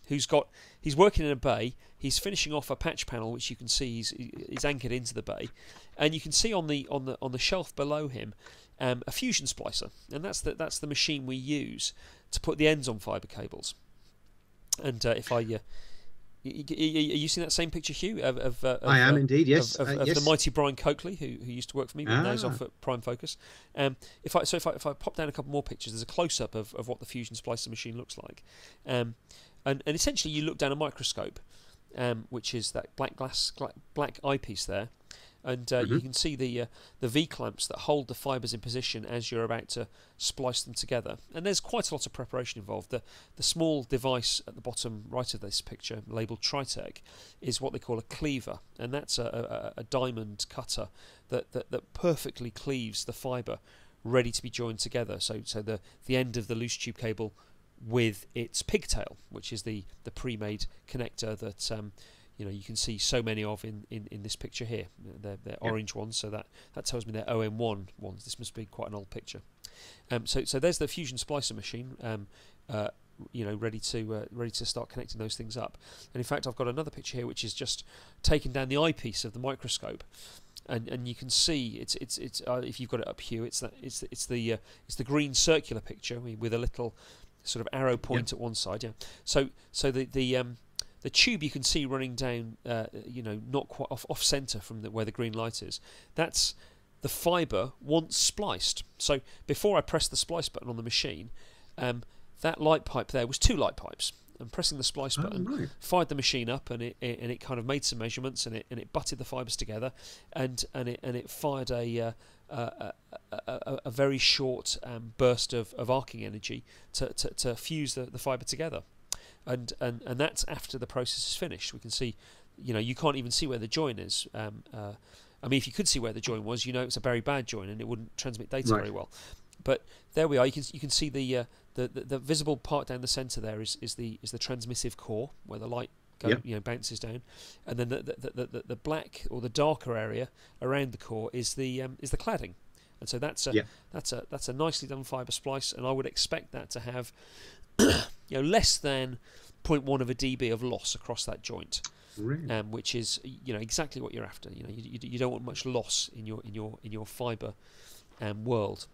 [SPEAKER 1] who's got he's working in a bay he's finishing off a patch panel which you can see he's, he's anchored into the bay and you can see on the on the on the shelf below him um, a fusion splicer and that's the that's the machine we use to put the ends on fibre cables and uh, if I, uh, are you seeing that same picture, Hugh? Of, of, uh, of
[SPEAKER 2] I am uh, indeed, yes.
[SPEAKER 1] Of,
[SPEAKER 2] uh, yes.
[SPEAKER 1] the mighty Brian Coakley, who, who used to work for me, but ah. now he's off at Prime Focus. Um, if I so if I, if I pop down a couple more pictures, there's a close up of, of what the fusion splicer machine looks like, um, and and essentially you look down a microscope, um, which is that black glass black eyepiece there, and uh, mm-hmm. you can see the uh, the V clamps that hold the fibres in position as you're about to splice them together. And there's quite a lot of preparation involved. The the small device at the bottom right of this picture, labelled Tritech, is what they call a cleaver, and that's a, a, a diamond cutter that, that that perfectly cleaves the fibre, ready to be joined together. So so the the end of the loose tube cable with its pigtail, which is the the pre-made connector that um, you know you can see so many of in, in, in this picture here. They're, they're yeah. orange ones, so that, that tells me they're OM1 ones. This must be quite an old picture. Um, so so there's the fusion splicer machine. Um, uh, you know, ready to uh, ready to start connecting those things up. And in fact, I've got another picture here which is just taking down the eyepiece of the microscope, and and you can see it's it's it's uh, if you've got it up here, it's that it's it's the uh, it's the green circular picture with a little sort of arrow point at one side. Yeah. So so the the um, the tube you can see running down, uh, you know, not quite off off center from the, where the green light is. That's the fibre once spliced. So before I press the splice button on the machine, um, that light pipe there was two light pipes. And pressing the splice button oh, right. fired the machine up, and it, it, and it kind of made some measurements, and it and it butted the fibres together, and and it and it fired a uh, a, a, a, very short um, burst of, of arcing energy to, to, to fuse the, the fibre together and, and, and that's after the process is finished. We can see, you know, you can't even see where the join is. Um, uh, I mean, if you could see where the join was, you know it's a very bad join and it wouldn't transmit data
[SPEAKER 2] Right.
[SPEAKER 1] very well. But there we are. You can you can see the uh, the, the the visible part down the centre there is, is the is the transmissive core where the light go,
[SPEAKER 2] Yep.
[SPEAKER 1] you know bounces down, and then the the, the, the the black or the darker area around the core is the um, is the cladding, and so that's a
[SPEAKER 2] Yeah.
[SPEAKER 1] that's a that's a nicely done fibre splice, and I would expect that to have you know less than 0.1 of a dB of loss across that joint
[SPEAKER 2] Really?
[SPEAKER 1] um, which is you know exactly what you're after. You know, you, you, you don't want much loss in your in your in your fibre um, world.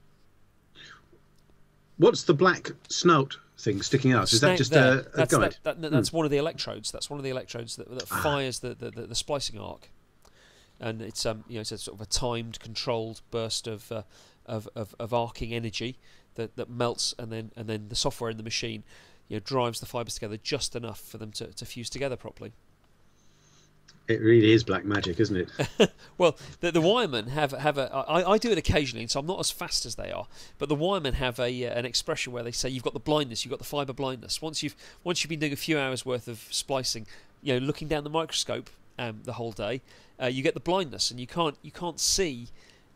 [SPEAKER 2] What's the black snout thing sticking out? Is that just
[SPEAKER 1] there,
[SPEAKER 2] a, a
[SPEAKER 1] that's,
[SPEAKER 2] guide? Hmm.
[SPEAKER 1] That, that, that's one of the electrodes. That's one of the electrodes that, that
[SPEAKER 2] Ah.
[SPEAKER 1] fires the, the, the, the splicing arc, and it's um you know it's a sort of a timed, controlled burst of uh, of, of of arcing energy that, that melts, and then and then the software in the machine you know drives the fibres together just enough for them to, to fuse together properly.
[SPEAKER 2] It really is black magic, isn't it?
[SPEAKER 1] Well, the, the wiremen have have a. I, I do it occasionally, so I'm not as fast as they are. But the wiremen have a uh, an expression where they say you've got the blindness, you've got the fibre blindness. Once you've once you've been doing a few hours worth of splicing, you know, looking down the microscope um, the whole day, uh, you get the blindness, and you can't you can't see.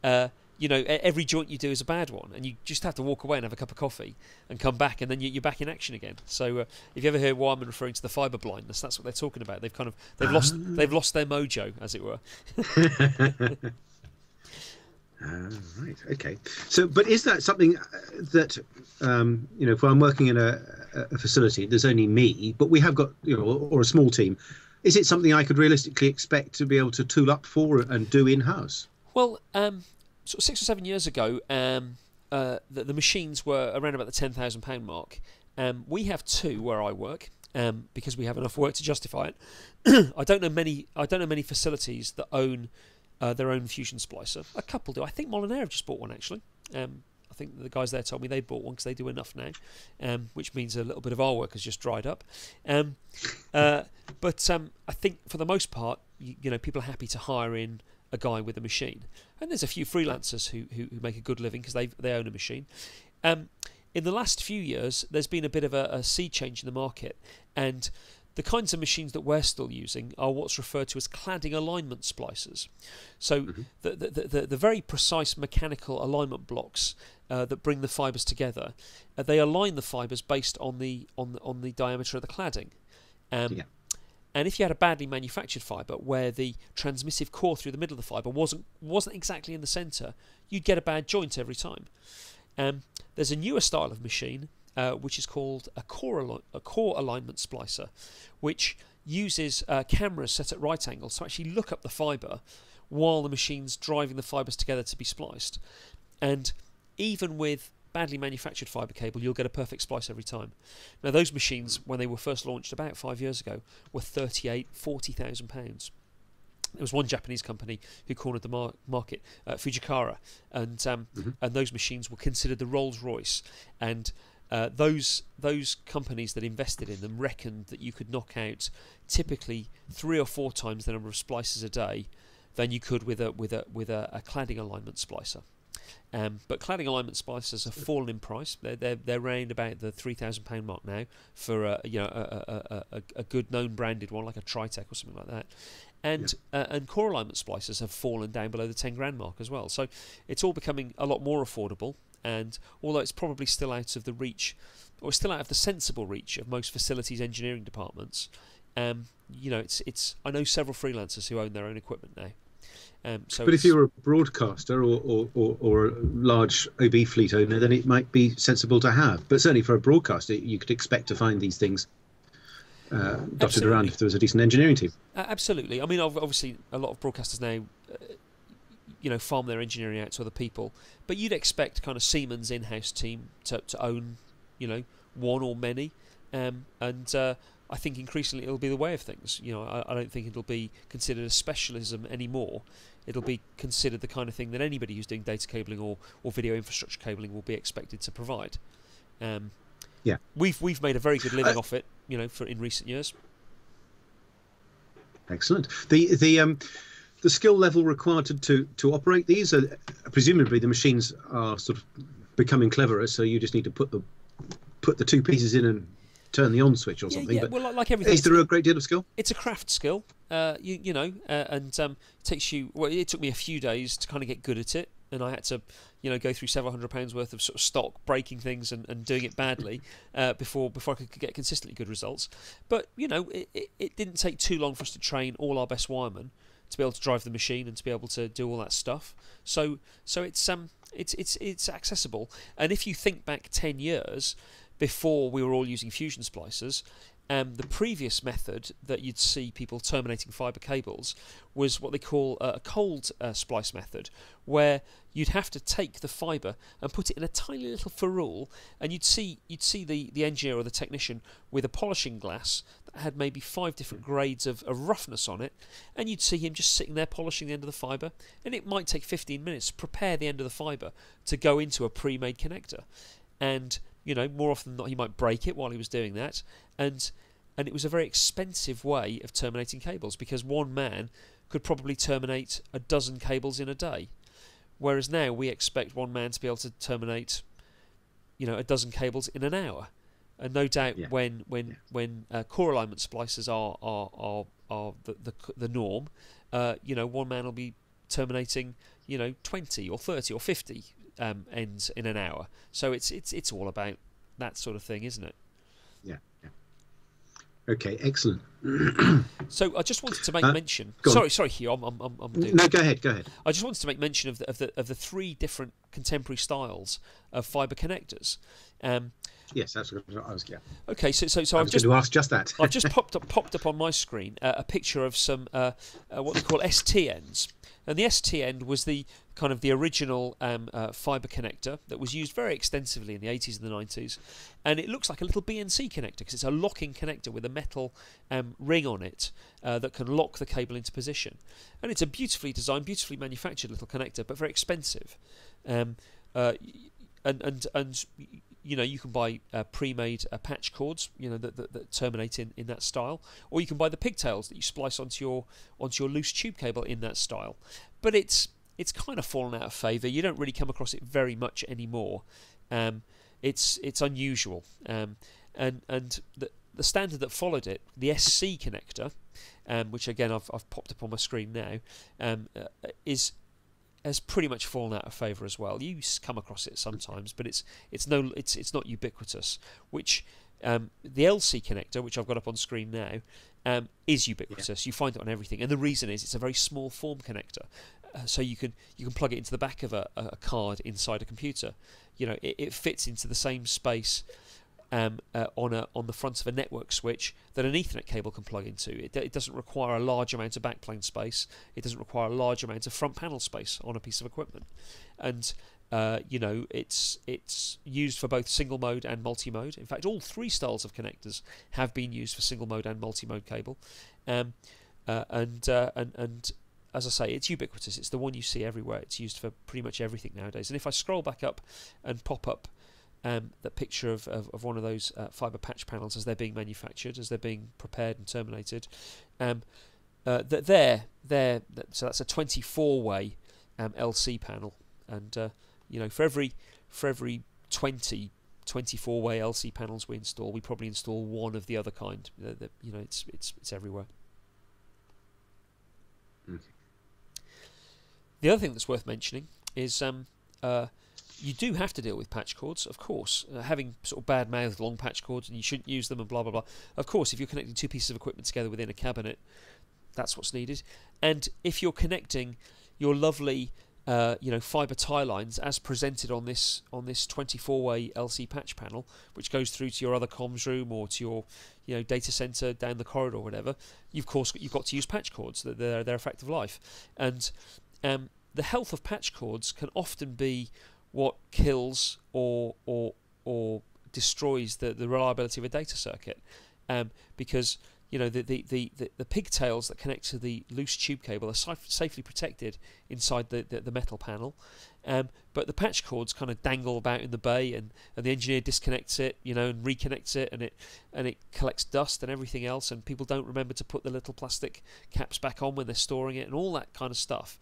[SPEAKER 1] Uh, you know, every joint you do is a bad one, and you just have to walk away and have a cup of coffee and come back, and then you- you're back in action again. So, uh, if you ever hear wiremen referring to the fibre blindness, that's what they're talking about. They've kind of they've lost they've lost their mojo, as it were.
[SPEAKER 2] Ah, right. Okay. So, but is that something uh, that um, you know? If I'm working in a, a facility, there's only me, but we have got you know, or a small team. Is it something I could realistically expect to be able to tool up for and do in house?
[SPEAKER 1] Well, um, sort of six or seven years ago, um, uh, the, the machines were around about the ten thousand pound mark. Um, we have two where I work um, because we have enough work to justify it. I don't know many. I don't know many facilities that own uh, their own fusion splicer. A couple do. I think Molinare have just bought one actually. Um, I think the guys there told me they bought one because they do enough now, um, which means a little bit of our work has just dried up. Um, uh, but um, I think for the most part, you, you know, people are happy to hire in a guy with a machine, and there's a few freelancers who who, who make a good living because they they own a machine. Um, in the last few years, there's been a bit of a, a sea change in the market, and the kinds of machines that we're still using are what's referred to as cladding alignment splicers. So the, the, the, the, the very precise mechanical alignment blocks uh, that bring the fibres together, uh, they align the fibres based on the on the, on the diameter of the cladding. Um,
[SPEAKER 2] Yeah.
[SPEAKER 1] And if you had a badly manufactured fibre where the transmissive core through the middle of the fibre wasn't wasn't exactly in the centre, you'd get a bad joint every time. Um, there's a newer style of machine uh, which is called a core a core alignment splicer, which uses uh, cameras set at right angles to actually look up the fibre while the machine's driving the fibres together to be spliced. And even with badly manufactured fibre cable, you'll get a perfect splice every time. Now, those machines, when they were first launched about five years ago, were 38, 40,000 pounds. There was one Japanese company who cornered the mar- market, uh, Fujikura, and um, and those machines were considered the Rolls Royce. And uh, those those companies that invested in them reckoned that you could knock out typically three or four times the number of splices a day than you could with a with a with a, a cladding alignment splicer. Um, but cladding alignment splicers have fallen in price. They're they're, they're around about the three thousand pound mark now for a, you know a, a, a, a, good known branded one like a Tritech or something like that. And uh, and core alignment splicers have fallen down below the ten grand mark as well. So it's all becoming a lot more affordable. And although it's probably still out of the reach, or still out of the sensible reach of most facilities engineering departments, um, you know, it's it's. I know several freelancers who own their own equipment now. Um, so
[SPEAKER 2] But if you're a broadcaster or, or, or, or a large OB fleet owner, then it might be sensible to have. But certainly for a broadcaster, you could expect to find these things uh, dotted
[SPEAKER 1] Absolutely.
[SPEAKER 2] around if there was a decent engineering team.
[SPEAKER 1] Uh, absolutely. I mean, obviously, a lot of broadcasters now, uh, you know, farm their engineering out to other people. But you'd expect kind of Siemens in-house team to, to own, you know, one or many. Um, and uh, I think increasingly it'll be the way of things. You know, I, I don't think it'll be considered a specialism anymore. It'll be considered the kind of thing that anybody who's doing data cabling or, or video infrastructure cabling will be expected to provide. Um,
[SPEAKER 2] Yeah.
[SPEAKER 1] we've we've made a very good living
[SPEAKER 2] Uh,
[SPEAKER 1] off it. You know, for in recent years.
[SPEAKER 2] Excellent. The the um, the skill level required to, to, to operate these, are, presumably the machines are sort of becoming cleverer, so you just need to put the put the two pieces in and turn the on switch or
[SPEAKER 1] Yeah,
[SPEAKER 2] something.
[SPEAKER 1] yeah.
[SPEAKER 2] But
[SPEAKER 1] Well, like, like everything,
[SPEAKER 2] is there a great deal of skill?
[SPEAKER 1] it's a craft skill. Uh, you you know, uh, and um, it takes you. Well, it took me a few days to kind of get good at it, and I had to, you know, go through several hundred pounds worth of sort of stock, breaking things and, and doing it badly uh, before before I could get consistently good results. But you know, it, it, it didn't take too long for us to train all our best wiremen to be able to drive the machine and to be able to do all that stuff. So so it's um it's it's it's accessible. And if you think back ten years before we were all using fusion splicers, um, the previous method that you'd see people terminating fibre cables was what they call a cold uh, splice method, where you'd have to take the fibre and put it in a tiny little ferrule, and you'd see you'd see the, the engineer or the technician with a polishing glass that had maybe five different grades of, of roughness on it, and you'd see him just sitting there polishing the end of the fibre, and it might take 15 minutes to prepare the end of the fibre to go into a pre-made connector, and you know, more often than not, he might break it while he was doing that, and and it was a very expensive way of terminating cables because one man could probably terminate a dozen cables in a day, whereas now we expect one man to be able to terminate, you know, a dozen cables in an hour, and no doubt
[SPEAKER 2] Yeah.
[SPEAKER 1] when when
[SPEAKER 2] Yeah.
[SPEAKER 1] when uh, core alignment splicers are are are, are the, the the norm, uh, you know, one man will be terminating, you know, twenty or thirty or fifty um, ends in an hour. So it's it's it's all about that sort of thing, isn't it?
[SPEAKER 2] Yeah. yeah. Okay, excellent.
[SPEAKER 1] So I just wanted to make
[SPEAKER 2] Uh,
[SPEAKER 1] mention. Sorry, sorry, Hugh. I'm, I'm, I'm, I'm doing.
[SPEAKER 2] No, go ahead. Go ahead.
[SPEAKER 1] I just wanted to make mention of the, of the of the three different contemporary styles of fibre connectors. Um,
[SPEAKER 2] Yes, that's what I was. Yeah,
[SPEAKER 1] okay, so so so I've just
[SPEAKER 2] going to ask just that.
[SPEAKER 1] I've just popped up popped up on my screen uh, a picture of some uh, uh, what they call ST ends, and the ST end was the kind of the original um, uh, fibre connector that was used very extensively in the 80s and the 90s, and it looks like a little BNC connector because it's a locking connector with a metal um, ring on it uh, that can lock the cable into position, and it's a beautifully designed, beautifully manufactured little connector, but very expensive. Um, uh, and and and you know you can buy uh, pre-made uh, patch cords you know that, that, that terminate in, in that style or you can buy the pigtails that you splice onto your onto your loose tube cable in that style. But it's it's kind of fallen out of favor. You don't really come across it very much anymore. Um, it's it's unusual. Um, and and the the standard that followed it the SC connector um, which again I've, I've popped up on my screen now um, uh, is has pretty much fallen out of favour as well. You come across it sometimes, but it's it's no it's it's not ubiquitous. Which um, the LC connector, which I've got up on screen now, um, is ubiquitous. You find it on everything, and the reason is it's a very small form connector, uh, so you can you can plug it into the back of a, a a card inside a computer. You know, it, it fits into the same space um, uh, on a on the front of a network switch that an Ethernet cable can plug into. It, it doesn't require a large amount of backplane space. It doesn't require a large amount of front panel space on a piece of equipment, and uh, you know it's it's used for both single mode and multi mode. In fact, all three styles of connectors have been used for single mode and multi mode cable, um, uh, and uh, and and as I say, it's ubiquitous. It's the one you see everywhere. It's used for pretty much everything nowadays. And if I scroll back up and pop up um, the picture of, of, of one of those uh, fibre patch panels as they're being manufactured, as they're being prepared and terminated. Um, uh, that there, there. So that's a 24-way um, LC panel, and uh, you know, for every for every 20 24-way LC panels we install, we probably install one of the other kind. The, the, you know, it's it's it's everywhere. The other thing that's worth mentioning is um, uh, you do have to deal with patch cords, of course. Uh, having sort of bad mouthed long patch cords and you shouldn't use them and blah blah blah. Of course, if you're connecting two pieces of equipment together within a cabinet, that's what's needed. And if you're connecting your lovely, uh, you know, fiber tie lines as presented on this on this 24-way LC patch panel, which goes through to your other comms room or to your, you know, data center down the corridor or whatever, you've of course you've got to use patch cords. They're, they're a fact of life, and um, the health of patch cords can often be what kills or or or destroys the, the reliability of a data circuit, um, because you know the, the, the, the, pigtails that connect to the loose tube cable are saf- safely protected inside the, the, the metal panel, um, but the patch cords kind of dangle about in the bay, and, and the engineer disconnects it, you know, and reconnects it, and it and it collects dust and everything else, and people don't remember to put the little plastic caps back on when they're storing it, and all that kind of stuff.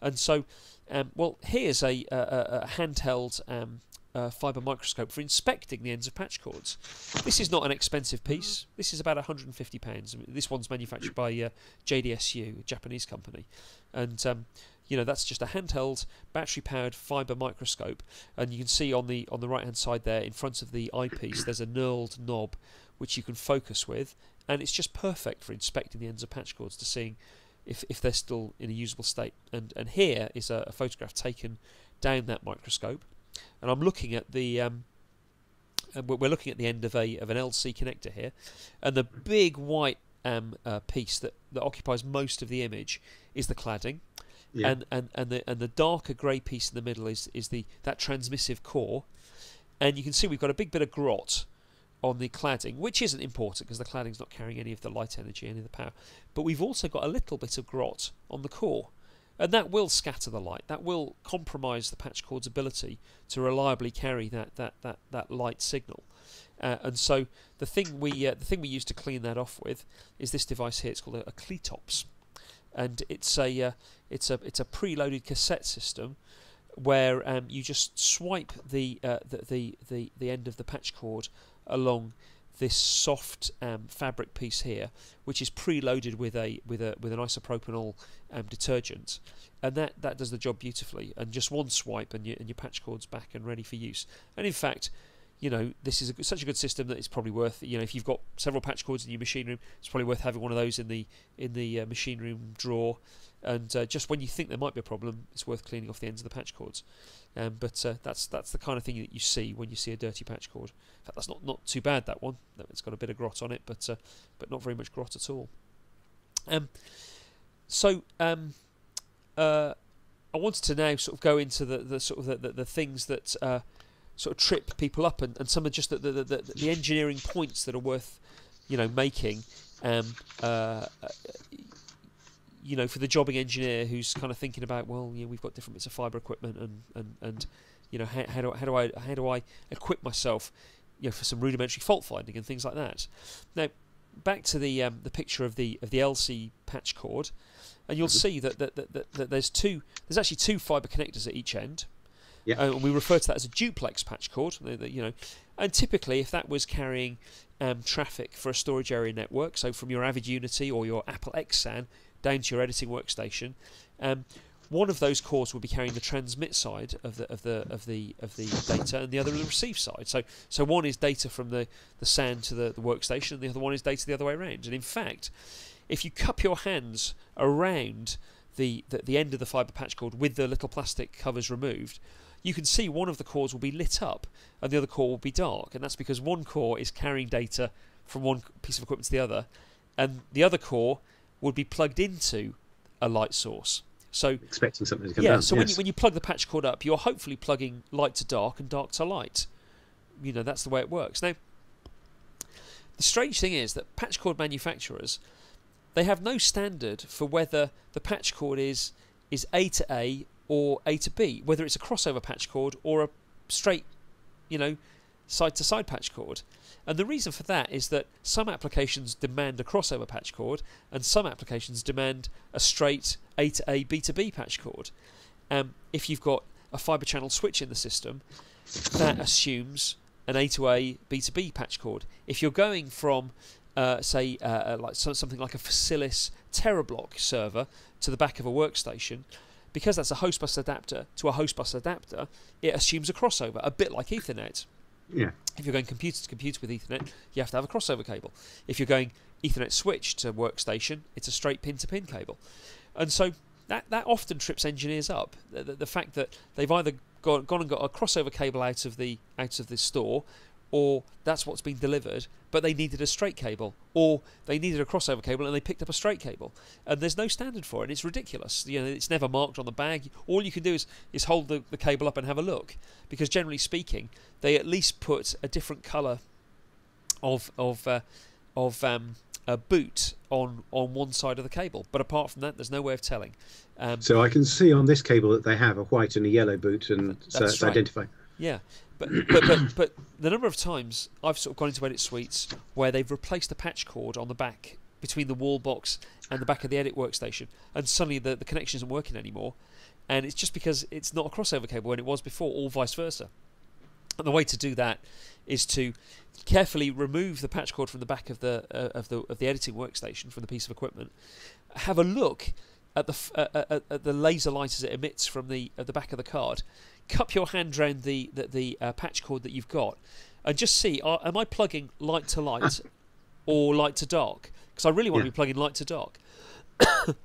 [SPEAKER 1] And so, um, well, here's a, a, a handheld um, uh, fiber microscope for inspecting the ends of patch cords. This is not an expensive piece. This is about 150 pounds. This one's manufactured by uh, JDSU, a Japanese company, and um, you know that's just a handheld battery-powered fiber microscope. And you can see on the on the right-hand side there, in front of the eyepiece, there's a knurled knob which you can focus with, and it's just perfect for inspecting the ends of patch cords to seeing if, if they're still in a usable state. And and here is a, a photograph taken down that microscope, and I'm looking at the um, we're looking at the end of a of an LC connector here, and the big white um, uh, piece that, that occupies most of the image is the cladding, yeah. and, and and the and the darker grey piece in the middle is is the that transmissive core, and you can see we've got a big bit of grot on the cladding, which isn't important because the cladding's not carrying any of the light energy, any of the power. But we've also got a little bit of grot on the core, and that will scatter the light. That will compromise the patch cord's ability to reliably carry that that that, that light signal. Uh, and so the thing we uh, the thing we use to clean that off with is this device here. It's called a, a Cletops, and it's a uh, it's a it's a preloaded cassette system where um, you just swipe the, uh, the, the the the end of the patch cord along this soft um, fabric piece here, which is preloaded with a with a with an isopropanol um, detergent, and that that does the job beautifully. And just one swipe, and, you, and your patch cord's back and ready for use. And in fact, you know this is a, such a good system that it's probably worth. You know, if you've got several patch cords in your machine room, it's probably worth having one of those in the in the uh, machine room drawer. And uh, just when you think there might be a problem, it's worth cleaning off the ends of the patch cords. Um, but uh, that's that's the kind of thing that you see when you see a dirty patch cord. In fact, that's not, not too bad that one. It's got a bit of grot on it, but uh, but not very much grot at all. Um, so um, uh, I wanted to now sort of go into the, the sort of the, the, the things that uh, sort of trip people up, and, and some of just the, the, the, the engineering points that are worth you know making. Um, uh, you know, for the jobbing engineer who's kind of thinking about, well, you know, we've got different bits of fibre equipment, and, and, and you know, how, how, do, how do I how do I equip myself, you know, for some rudimentary fault finding and things like that. Now, back to the um, the picture of the of the LC patch cord, and you'll mm-hmm. see that that, that, that, that there's two there's actually two fibre connectors at each end.
[SPEAKER 2] Yeah. Uh,
[SPEAKER 1] and we refer to that as a duplex patch cord. You know, and typically, if that was carrying um, traffic for a storage area network, so from your Avid Unity or your Apple XSAN down to your editing workstation. Um, one of those cores will be carrying the transmit side of the of the of the of the data, and the other the receive side. So so one is data from the the SAN to the, the workstation, and the other one is data the other way around. And in fact, if you cup your hands around the, the, the end of the fiber patch cord with the little plastic covers removed, you can see one of the cores will be lit up and the other core will be dark, and that's because one core is carrying data from one piece of equipment to the other, and the other core would be plugged into a light source. So
[SPEAKER 2] expecting something to come
[SPEAKER 1] yeah,
[SPEAKER 2] down.
[SPEAKER 1] so
[SPEAKER 2] yes.
[SPEAKER 1] when you when you plug the patch cord up, you're hopefully plugging light to dark and dark to light. You know that's the way it works. Now, the strange thing is that patch cord manufacturers they have no standard for whether the patch cord is is A to A or A to B, whether it's a crossover patch cord or a straight, you know, side to side patch cord. And the reason for that is that some applications demand a crossover patch cord, and some applications demand a straight A to A, B to B patch cord. Um, if you've got a fiber channel switch in the system, that assumes an A to A, B to B patch cord. If you're going from, uh, say, uh, uh like something like a Facilis TerraBlock server to the back of a workstation, because that's a host bus adapter to a host bus adapter, it assumes a crossover, a bit like Ethernet.
[SPEAKER 2] Yeah.
[SPEAKER 1] If you're going computer to computer with Ethernet, you have to have a crossover cable. If you're going Ethernet switch to workstation, it's a straight pin to pin cable. And so that, that often trips engineers up. The, the, the fact that they've either gone, gone and got a crossover cable out of the out of the store, or that's what's been delivered, but they needed a straight cable, or they needed a crossover cable and they picked up a straight cable. And there's no standard for it. It's ridiculous. You know, it's never marked on the bag. All you can do is, is hold the, the cable up and have a look, because generally speaking, they at least put a different colour of of uh, of um, a boot on on one side of the cable. But apart from that, there's no way of telling.
[SPEAKER 2] Um, so I can see on this cable that they have a white and a yellow boot, and so it's right. identify.
[SPEAKER 1] Yeah, but, but, but, but the number of times I've sort of gone into edit suites where they've replaced the patch cord on the back between the wall box and the back of the edit workstation, and suddenly the, the connection isn't working anymore, and it's just because it's not a crossover cable when it was before, or vice versa. And the way to do that is to carefully remove the patch cord from the back of the uh, of the of the editing workstation from the piece of equipment. Have a look at the uh, at, at, the laser light as it emits from the at the back of the card. Cup your hand around the the, the uh, patch cord that you've got, and just see: are, am I plugging light to light or light to dark? Because I really want yeah. to be plugging light to dark.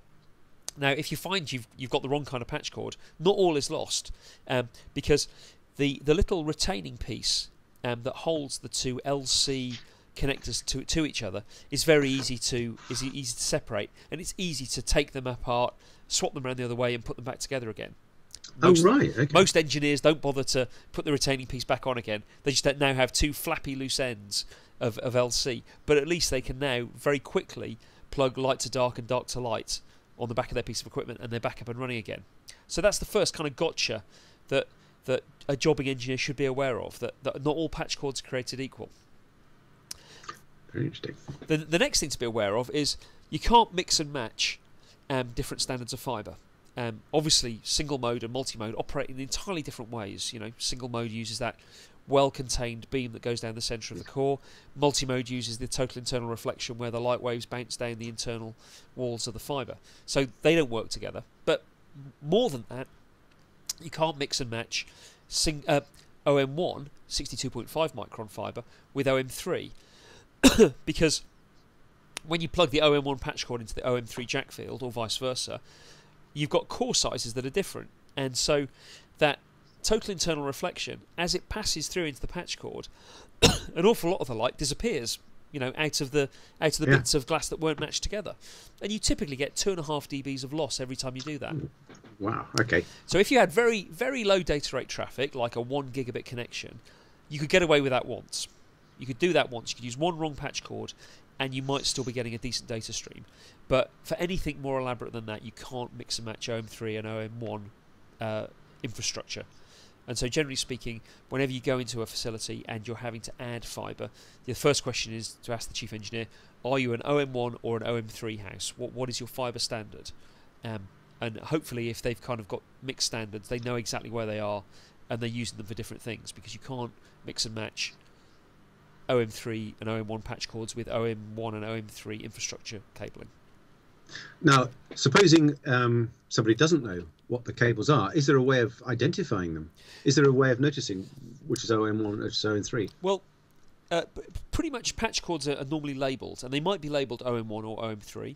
[SPEAKER 1] now, if you find you've you've got the wrong kind of patch cord, not all is lost, um, because the the little retaining piece um, that holds the two LC connectors to to each other is very easy to is easy to separate, and it's easy to take them apart, swap them around the other way, and put them back together again.
[SPEAKER 2] Oh, most, oh right. Okay.
[SPEAKER 1] Most engineers don't bother to put the retaining piece back on again. They just now have two flappy loose ends of, of LC, but at least they can now very quickly plug light to dark and dark to light on the back of their piece of equipment, and they're back up and running again. So that's the first kind of gotcha that that a jobbing engineer should be aware of. That, that not all patch cords are created equal.
[SPEAKER 2] Very interesting.
[SPEAKER 1] The, the next thing to be aware of is you can't mix and match um, different standards of fibre. Um, obviously, single mode and multi mode operate in entirely different ways. You know, single mode uses that well-contained beam that goes down the centre of the core. Multi-mode uses the total internal reflection, where the light waves bounce down the internal walls of the fibre. So they don't work together. But more than that, you can't mix and match sing, uh, OM1 62.5 micron fibre with OM3 because when you plug the OM1 patch cord into the OM3 jack field or vice versa, you've got core sizes that are different, and so that total internal reflection as it passes through into the patch cord, an awful lot of the light disappears. You know, out of the out of the yeah. bits of glass that weren't matched together, and you typically get two and a half dBs of loss every time you do that.
[SPEAKER 2] Wow. Okay.
[SPEAKER 1] So if you had very very low data rate traffic, like a one gigabit connection, you could get away with that once. You could do that once. You could use one wrong patch cord, and you might still be getting a decent data stream. But for anything more elaborate than that, you can't mix and match OM3 and OM1 uh, infrastructure. And so, generally speaking, whenever you go into a facility and you're having to add fibre, the first question is to ask the chief engineer: Are you an OM1 or an OM3 house? What what is your fibre standard? Um, and hopefully, if they've kind of got mixed standards, they know exactly where they are, and they're using them for different things because you can't mix and match OM3 and OM1 patch cords with OM1 and OM3 infrastructure cabling.
[SPEAKER 2] Now, supposing um, somebody doesn't know what the cables are, is there a way of identifying them? Is there a way of noticing which is OM1 which is OM3?
[SPEAKER 1] Well, uh, pretty much patch cords are, are, normally labelled, and they might be labelled OM1 or OM3.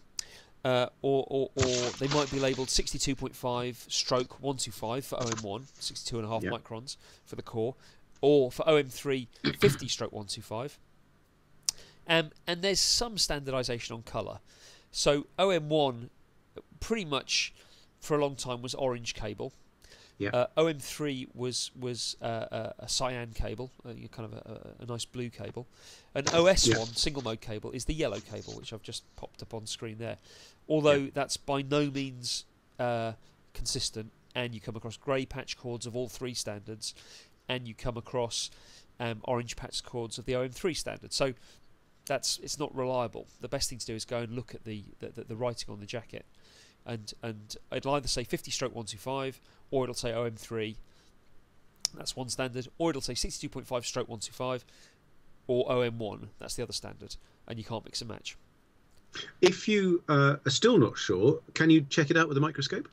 [SPEAKER 1] Uh, or, or, or, they might be labelled 62.5 stroke 125 for OM1, 62.5 yep. microns for the core, or for OM3, 50 stroke 125. Um, and there's some standardisation on colour. So OM1 pretty much for a long time was orange cable.
[SPEAKER 2] Yeah.
[SPEAKER 1] Uh, OM3 was was uh, a, a, cyan cable, uh, kind of a, a, nice blue cable, and OS1 yeah. single mode cable is the yellow cable, which I've just popped up on screen there. Although yeah. that's by no means uh, consistent, and you come across grey patch cords of all three standards, and you come across um, orange patch cords of the OM3 standard. So that's it's not reliable. The best thing to do is go and look at the the, the, the writing on the jacket, and and it'll either say 50 stroke 125 or it'll say OM3. That's one standard, or it'll say 62.5 stroke 125 or OM1. That's the other standard, and you can't mix and match.
[SPEAKER 2] If you uh, are still not sure, can you check it out with a microscope?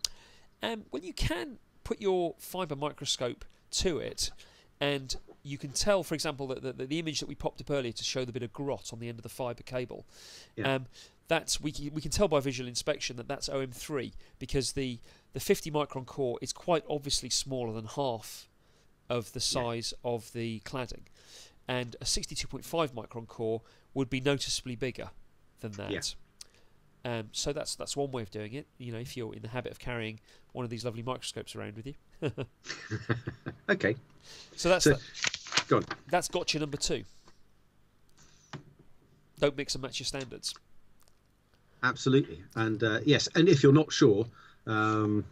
[SPEAKER 1] Um, well, you can put your fibre microscope to it and you can tell, for example, that the, the, image that we popped up earlier to show the bit of grot on the end of the fibre cable. Yeah. Um, that's we can, we can tell by visual inspection that that's OM3 because the the 50 micron core is quite obviously smaller than half of the size yeah. of the cladding, and a 62.5 micron core would be noticeably bigger than that. Yeah. Um, so that's that's one way of doing it. You know, if you're in the habit of carrying one of these lovely microscopes around with you.
[SPEAKER 2] okay.
[SPEAKER 1] So that's so,
[SPEAKER 2] go on.
[SPEAKER 1] that's gotcha number two. Don't mix and match your standards.
[SPEAKER 2] Absolutely, and uh, yes, and if you're not sure, um,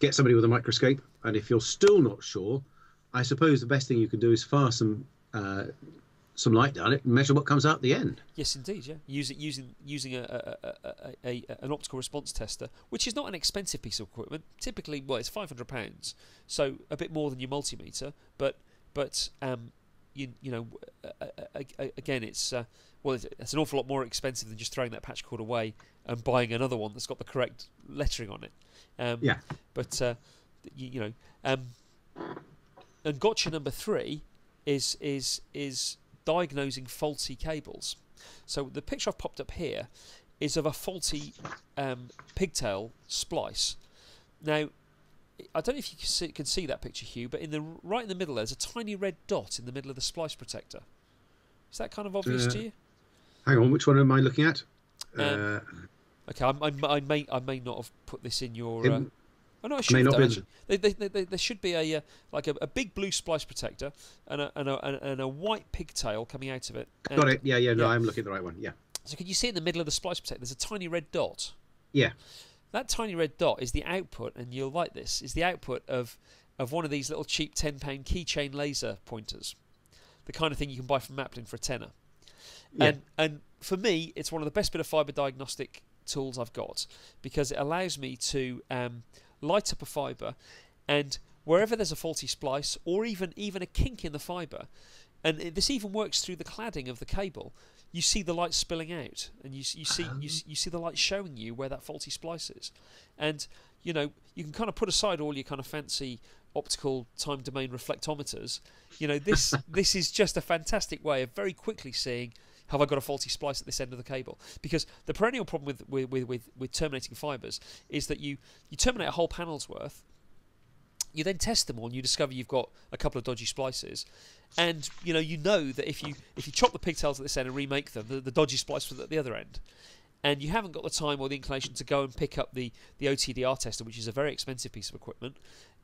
[SPEAKER 2] get somebody with a microscope. And if you're still not sure, I suppose the best thing you can do is fire some uh, some light down it and measure what comes out at the end.
[SPEAKER 1] Yes, indeed. Yeah, use it using using a, a, a, a, an optical response tester, which is not an expensive piece of equipment. Typically, well, it's five hundred pounds, so a bit more than your multimeter, but but um, you you know, again, it's uh, well, it's an awful lot more expensive than just throwing that patch cord away and buying another one that's got the correct lettering on it.
[SPEAKER 2] Um, yeah.
[SPEAKER 1] But uh, you, you, know, um, and gotcha number three is is is diagnosing faulty cables. So the picture I've popped up here is of a faulty um, pigtail splice. Now, I don't know if you can see, can see, that picture, Hugh, but in the right in the middle there's a tiny red dot in the middle of the splice protector. Is that kind of obvious uh, to you?
[SPEAKER 2] Hang on, which one am I looking at?
[SPEAKER 1] Um, uh, okay, I, I, I, may I may not have put this in your. Uh, oh no, I
[SPEAKER 2] should
[SPEAKER 1] have done. They, they, they, there should be a uh, like a, a, big blue splice protector and a, and a, and a white pigtail coming out of it.
[SPEAKER 2] And, Got it. Yeah, yeah. No, yeah. I'm looking at the right one. Yeah.
[SPEAKER 1] So can you see in the middle of the splice protector? There's a tiny red dot.
[SPEAKER 2] Yeah.
[SPEAKER 1] That tiny red dot is the output, and you'll like this, is the output of, of one of these little cheap £10 keychain laser pointers. The kind of thing you can buy from Maplin for a tenner. Yeah. And, and for me, it's one of the best bit of fibre diagnostic tools I've got because it allows me to um, light up a fibre and wherever there's a faulty splice or even, even a kink in the fibre, and this even works through the cladding of the cable you see the light spilling out, and you you see you, uh-huh. you see the light showing you where that faulty splice is, and you know you can kind of put aside all your kind of fancy optical time domain reflectometers. You know this this is just a fantastic way of very quickly seeing have I got a faulty splice at this end of the cable? Because the perennial problem with with, with, with terminating fibres is that you, you terminate a whole panel's worth, you then test them all and you discover you've got a couple of dodgy splices. And you know you know that if you if you chop the pigtails at this end and remake them the, the dodgy splice was at the other end. And you haven't got the time or the inclination to go and pick up the the OTDR tester which is a very expensive piece of equipment.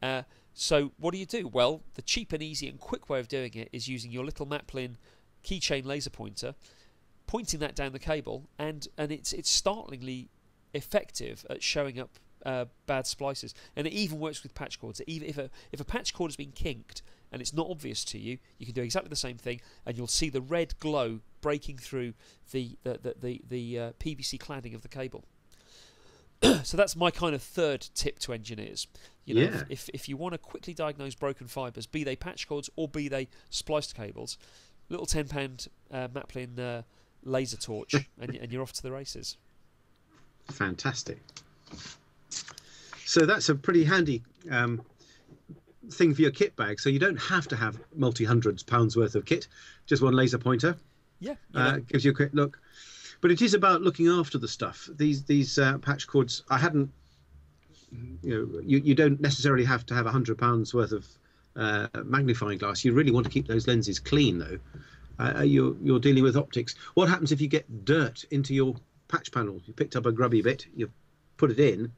[SPEAKER 1] Uh, so what do you do? Well the cheap and easy and quick way of doing it is using your little Maplin keychain laser pointer pointing that down the cable and and it's it's startlingly effective at showing up uh, bad splices, and it even works with patch cords. Even if a if a patch cord has been kinked and it's not obvious to you, you can do exactly the same thing, and you'll see the red glow breaking through the the the the, the uh, PVC cladding of the cable. so that's my kind of third tip to engineers. You know, yeah. if, if you want to quickly diagnose broken fibres, be they patch cords or be they spliced cables, little ten pound uh, Maplin uh, laser torch, and, and you're off to the races.
[SPEAKER 2] Fantastic. So that's a pretty handy um, thing for your kit bag. So you don't have to have multi hundreds pounds worth of kit, just one laser pointer.
[SPEAKER 1] Yeah,
[SPEAKER 2] uh, gives you a quick look. But it is about looking after the stuff. These these uh, patch cords, I hadn't. You know, you, you don't necessarily have to have a hundred pounds worth of uh, magnifying glass. You really want to keep those lenses clean, though. Uh, you're you're dealing with optics. What happens if you get dirt into your patch panel? You picked up a grubby bit, you put it in,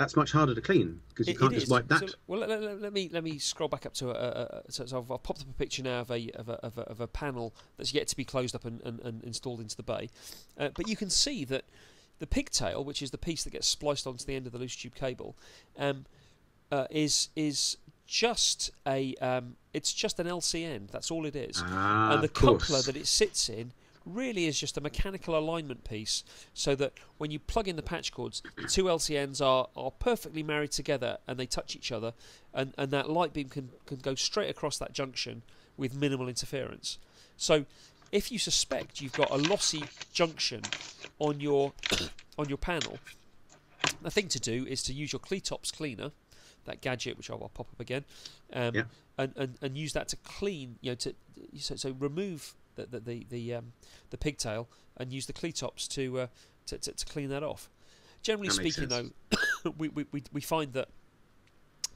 [SPEAKER 2] that's much harder to clean because you it, can't it just wipe that. So,
[SPEAKER 1] well, let, let, let, me let me scroll back up to a, a, a so, so I've, I've, popped up a picture now of a of a, of a, of a panel that's yet to be closed up and, and, and installed into the bay, uh, but you can see that the pigtail, which is the piece that gets spliced onto the end of the loose tube cable, um, uh, is is just a um, it's just an LCN. That's all it is,
[SPEAKER 2] ah,
[SPEAKER 1] and the coupler that it sits in really is just a mechanical alignment piece so that when you plug in the patch cords, the two LCNs are, are perfectly married together and they touch each other, and, and that light beam can, can go straight across that junction with minimal interference. So if you suspect you've got a lossy junction on your on your panel, the thing to do is to use your Cletops cleaner, that gadget which I'll, I'll pop up again, um, yeah. and, and and use that to clean, you know, to so, so remove the the the the, um, the pigtail and use the Cletops to, uh, to, to, to clean that off. Generally that speaking, though, we, we, we find that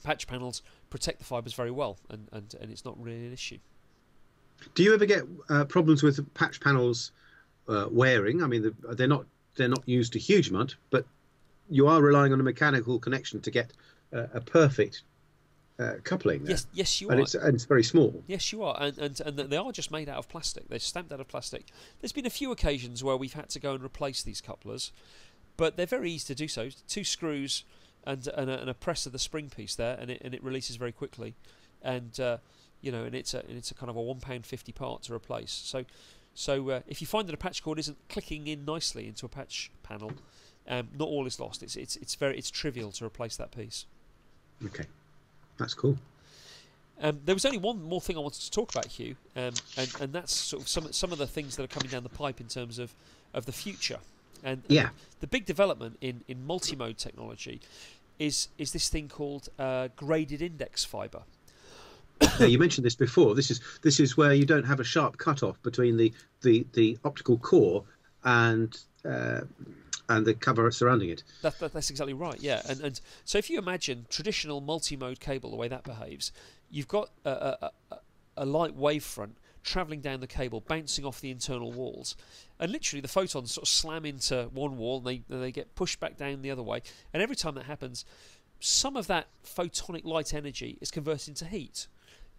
[SPEAKER 1] patch panels protect the fibres very well, and, and, and it's not really an issue.
[SPEAKER 2] Do you ever get uh, problems with patch panels uh, wearing? I mean, they're not they're not used a huge amount, but you are relying on a mechanical connection to get uh, a perfect uh, coupling there.
[SPEAKER 1] Yes, yes, you
[SPEAKER 2] and
[SPEAKER 1] are.
[SPEAKER 2] It's, and it's very small.
[SPEAKER 1] Yes, you are, and, and and they are just made out of plastic. They're stamped out of plastic. There's been a few occasions where we've had to go and replace these couplers, but they're very easy to do so. Two screws and and a, and a press of the spring piece there, and it and it releases very quickly, and uh, you know, and it's a and it's a kind of a one pound fifty part to replace. So. So uh, if you find that a patch cord isn't clicking in nicely into a patch panel, um, not all is lost. It's it's it's very it's trivial to replace that piece.
[SPEAKER 2] Okay. That's cool.
[SPEAKER 1] Um, there was only one more thing I wanted to talk about, Hugh, um, and, and that's sort of some some of the things that are coming down the pipe in terms of, of the future. And, and
[SPEAKER 2] Yeah.
[SPEAKER 1] the big development in, in multi-mode technology is is this thing called uh, graded index fiber.
[SPEAKER 2] Now, you mentioned this before. This is this is where you don't have a sharp cutoff between the the, the optical core and uh, and the cover surrounding it.
[SPEAKER 1] That, that, that's exactly right. Yeah, and and so if you imagine traditional multi-mode cable, the way that behaves, you've got a, a, a, a light wavefront traveling down the cable, bouncing off the internal walls, and literally the photons sort of slam into one wall and they they get pushed back down the other way. And every time that happens, some of that photonic light energy is converted into heat.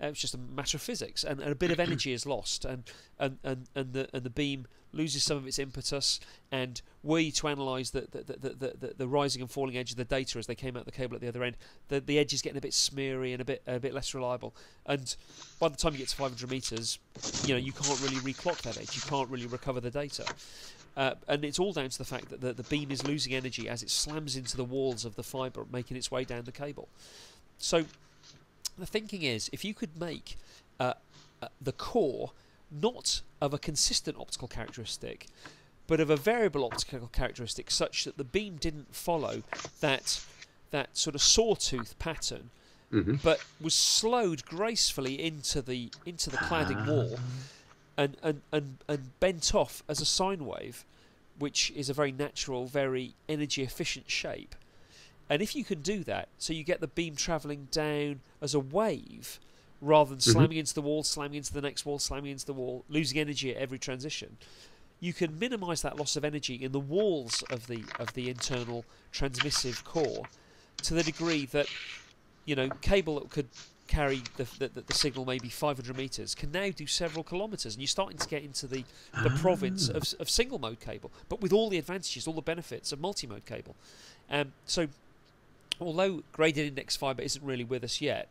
[SPEAKER 1] Uh, it's just a matter of physics, and, and a bit of energy is lost, and and, and, and the and the beam loses some of its impetus. And were you to analyse the the, the, the, the rising and falling edge of the data as they came out the cable at the other end, the the edge is getting a bit smeary and a bit a bit less reliable. And by the time you get to 500 meters, you know you can't really reclock that edge. You can't really recover the data. Uh, and it's all down to the fact that the, the beam is losing energy as it slams into the walls of the fibre, making its way down the cable. So the thinking is if you could make uh, uh, the core not of a consistent optical characteristic but of a variable optical characteristic such that the beam didn't follow that that sort of sawtooth pattern
[SPEAKER 2] Mhm.
[SPEAKER 1] but was slowed gracefully into the into the cladding wall and, and, and, and bent off as a sine wave which is a very natural very energy efficient shape and if you can do that, so you get the beam travelling down as a wave rather than slamming into the wall, slamming into the next wall, slamming into the wall, losing energy at every transition, you can minimise that loss of energy in the walls of the of the internal transmissive core to the degree that you know cable that could carry the, the, the signal maybe 500 meters can now do several kilometers and you're starting to get into the, the province of, of single mode cable but with all the advantages all the benefits of multi-mode cable. Um, so although graded index fiber isn't really with us yet,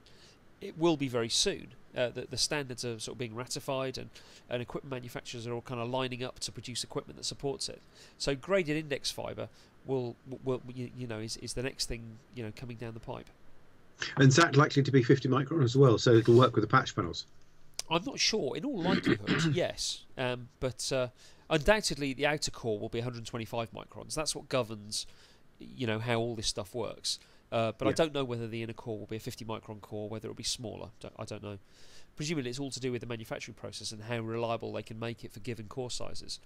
[SPEAKER 1] it will be very soon. Uh, the, the standards are sort of being ratified, and, and equipment manufacturers are all kind of lining up to produce equipment that supports it. So graded index fiber will, will you, you know, is, is the next thing you know coming down the pipe.
[SPEAKER 2] And is that likely to be 50 micron as well? So it'll work with the patch panels.
[SPEAKER 1] I'm not sure. In all likelihood, yes, um, but uh, undoubtedly the outer core will be 125 microns. That's what governs, you know, how all this stuff works. Uh, but I don't know whether the inner core will be a 50 micron core, whether it'll be smaller. Don't, I don't know. Presumably, it's all to do with the manufacturing process and how reliable they can make it for given core sizes.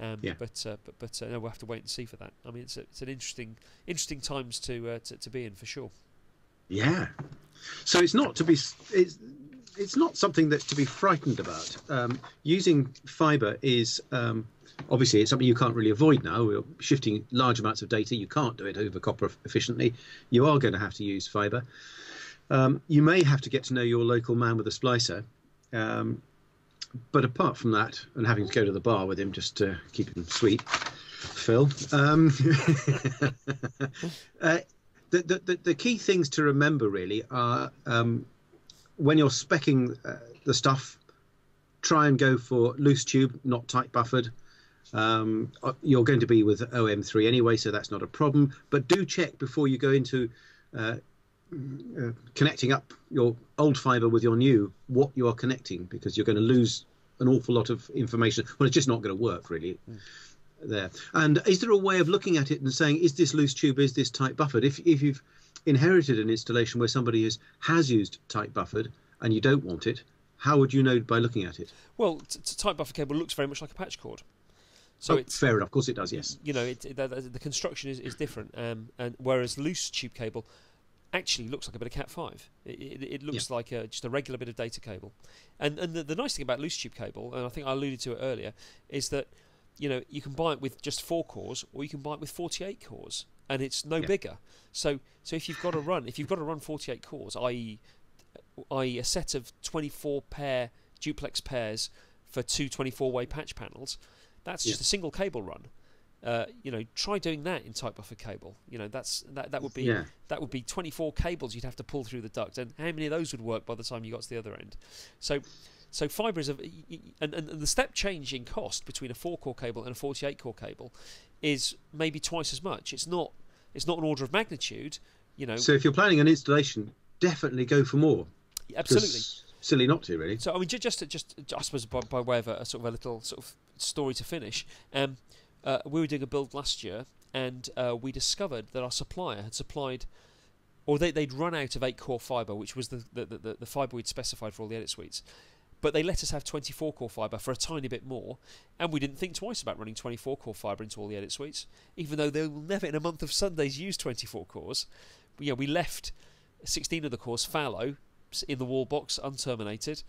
[SPEAKER 1] Um,
[SPEAKER 2] Yeah.
[SPEAKER 1] But uh, but but uh, no, we'll have to wait and see for that. I mean, it's a, it's an interesting interesting times to, uh, to to be in for sure.
[SPEAKER 2] Yeah. So it's not to be it's it's not something that's to be frightened about. Um, using fibre is um, obviously it's something you can't really avoid now. We're shifting large amounts of data. You can't do it over copper efficiently. You are going to have to use fibre. Um, you may have to get to know your local man with a splicer. Um, but apart from that, and having to go to the bar with him just to keep him sweet, Phil, um, uh, the, the, the, the key things to remember really are um, when you're specking uh, the stuff, try and go for loose tube, not tight buffered. Um, uh, you're going to be with OM3 anyway, so that's not a problem. But do check before you go into uh, uh, connecting up your old fiber with your new what you are connecting because you're going to lose an awful lot of information. Well, it's just not going to work really there. And is there a way of looking at it and saying, is this loose tube, is this tight buffered? If if you've inherited an installation where somebody has has used tight buffered and you don't want it, how would you know by looking at it?
[SPEAKER 1] Well, t- t- tight buffer cable looks very much like a patch cord. So
[SPEAKER 2] oh,
[SPEAKER 1] it's
[SPEAKER 2] fair enough. Of course, it does. Yes.
[SPEAKER 1] you know, it, the, the the construction is, is different, um, and whereas loose tube cable actually looks like a bit of Cat five. It, it, it looks like a, just a regular bit of data cable, and and the, the nice thing about loose tube cable, and I think I alluded to it earlier, is that you know you can buy it with just four cores, or you can buy it with forty eight cores, and it's no
[SPEAKER 2] Yeah.
[SPEAKER 1] bigger. So so if you've got to run, if you've got to run forty eight cores, i.e. i.e. a set of twenty four pair duplex pairs for two 24 way patch panels, that's just
[SPEAKER 2] Yeah.
[SPEAKER 1] a single cable run. Uh, you know, try doing that in tight buffer cable. You know, that's that, that would be
[SPEAKER 2] Yeah.
[SPEAKER 1] that would be 24 cables you'd have to pull through the duct, and how many of those would work by the time you got to the other end? So, so fibre is a y- y- and, and and the step change in cost between a four core cable and a 48 core cable is maybe twice as much. It's not it's not an order of magnitude. You know,
[SPEAKER 2] So if you're planning an installation, definitely go for more.
[SPEAKER 1] Absolutely.
[SPEAKER 2] Silly not to, really.
[SPEAKER 1] So I mean, just just, I suppose by, by way of a, a sort of a little sort of story to finish. Um, uh, we were doing a build last year, and uh, we discovered that our supplier had supplied, or they, they'd run out of eight core fibre, which was the the, the, the fibre we'd specified for all the edit suites. But they let us have 24 core fibre for a tiny bit more, and we didn't think twice about running 24 core fibre into all the edit suites, even though they will never in a month of Sundays use 24 cores. But, yeah, we left 16 of the cores fallow in the wall box, unterminated.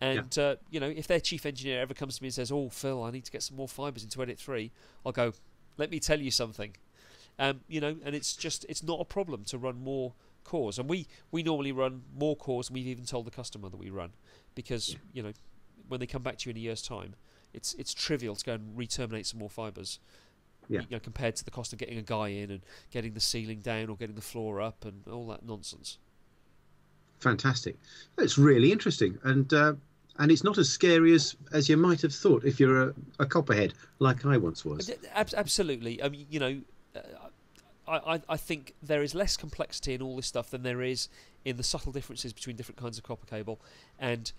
[SPEAKER 1] And yeah. uh, you know, if their chief engineer ever comes to me and says, "Oh, Phil, I need to get some more fibres into Edit 3," I'll go, "Let me tell you something." Um, you know, and it's just it's not a problem to run more cores, and we we normally run more cores, we've even told the customer that we run because yeah. you know when they come back to you in a year's time, it's it's trivial to go and re-terminate some more fibres.
[SPEAKER 2] Yeah.
[SPEAKER 1] You know, compared to the cost of getting a guy in and getting the ceiling down or getting the floor up and all that nonsense.
[SPEAKER 2] Fantastic. It's really interesting, and uh, and it's not as scary as as you might have thought if you're a, a copperhead like I once was.
[SPEAKER 1] Absolutely. I mean, you know, uh, I, I think there is less complexity in all this stuff than there is in the subtle differences between different kinds of copper cable, and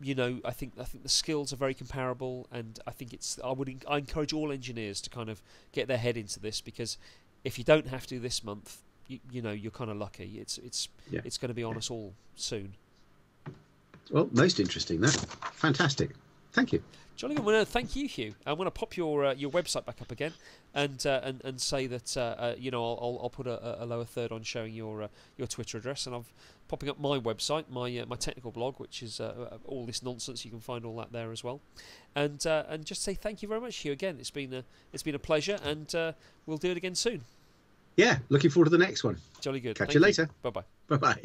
[SPEAKER 1] you know, I think I think the skills are very comparable, and I think it's. I would I encourage all engineers to kind of get their head into this because if you don't have to this month, you, you know, you're kind of lucky. It's it's yeah. it's going to be on us all soon.
[SPEAKER 2] Well, most interesting. That fantastic. Thank you.
[SPEAKER 1] Jolly good. Well, thank you, Hugh. I'm going to pop your uh, your website back up again, and uh, and and say that uh, uh you know I'll, I'll put a, a, lower third on showing your uh, your Twitter address, and I'm popping up my website, my uh, my technical blog, which is all this nonsense. You can find all that there as well, and and just say thank you very much, Hugh. Again, it's been a it's been a pleasure, and we'll do it again soon.
[SPEAKER 2] Yeah, looking forward to the next one.
[SPEAKER 1] Jolly good.
[SPEAKER 2] Catch
[SPEAKER 1] thank
[SPEAKER 2] you later.
[SPEAKER 1] Bye bye.
[SPEAKER 2] Bye bye.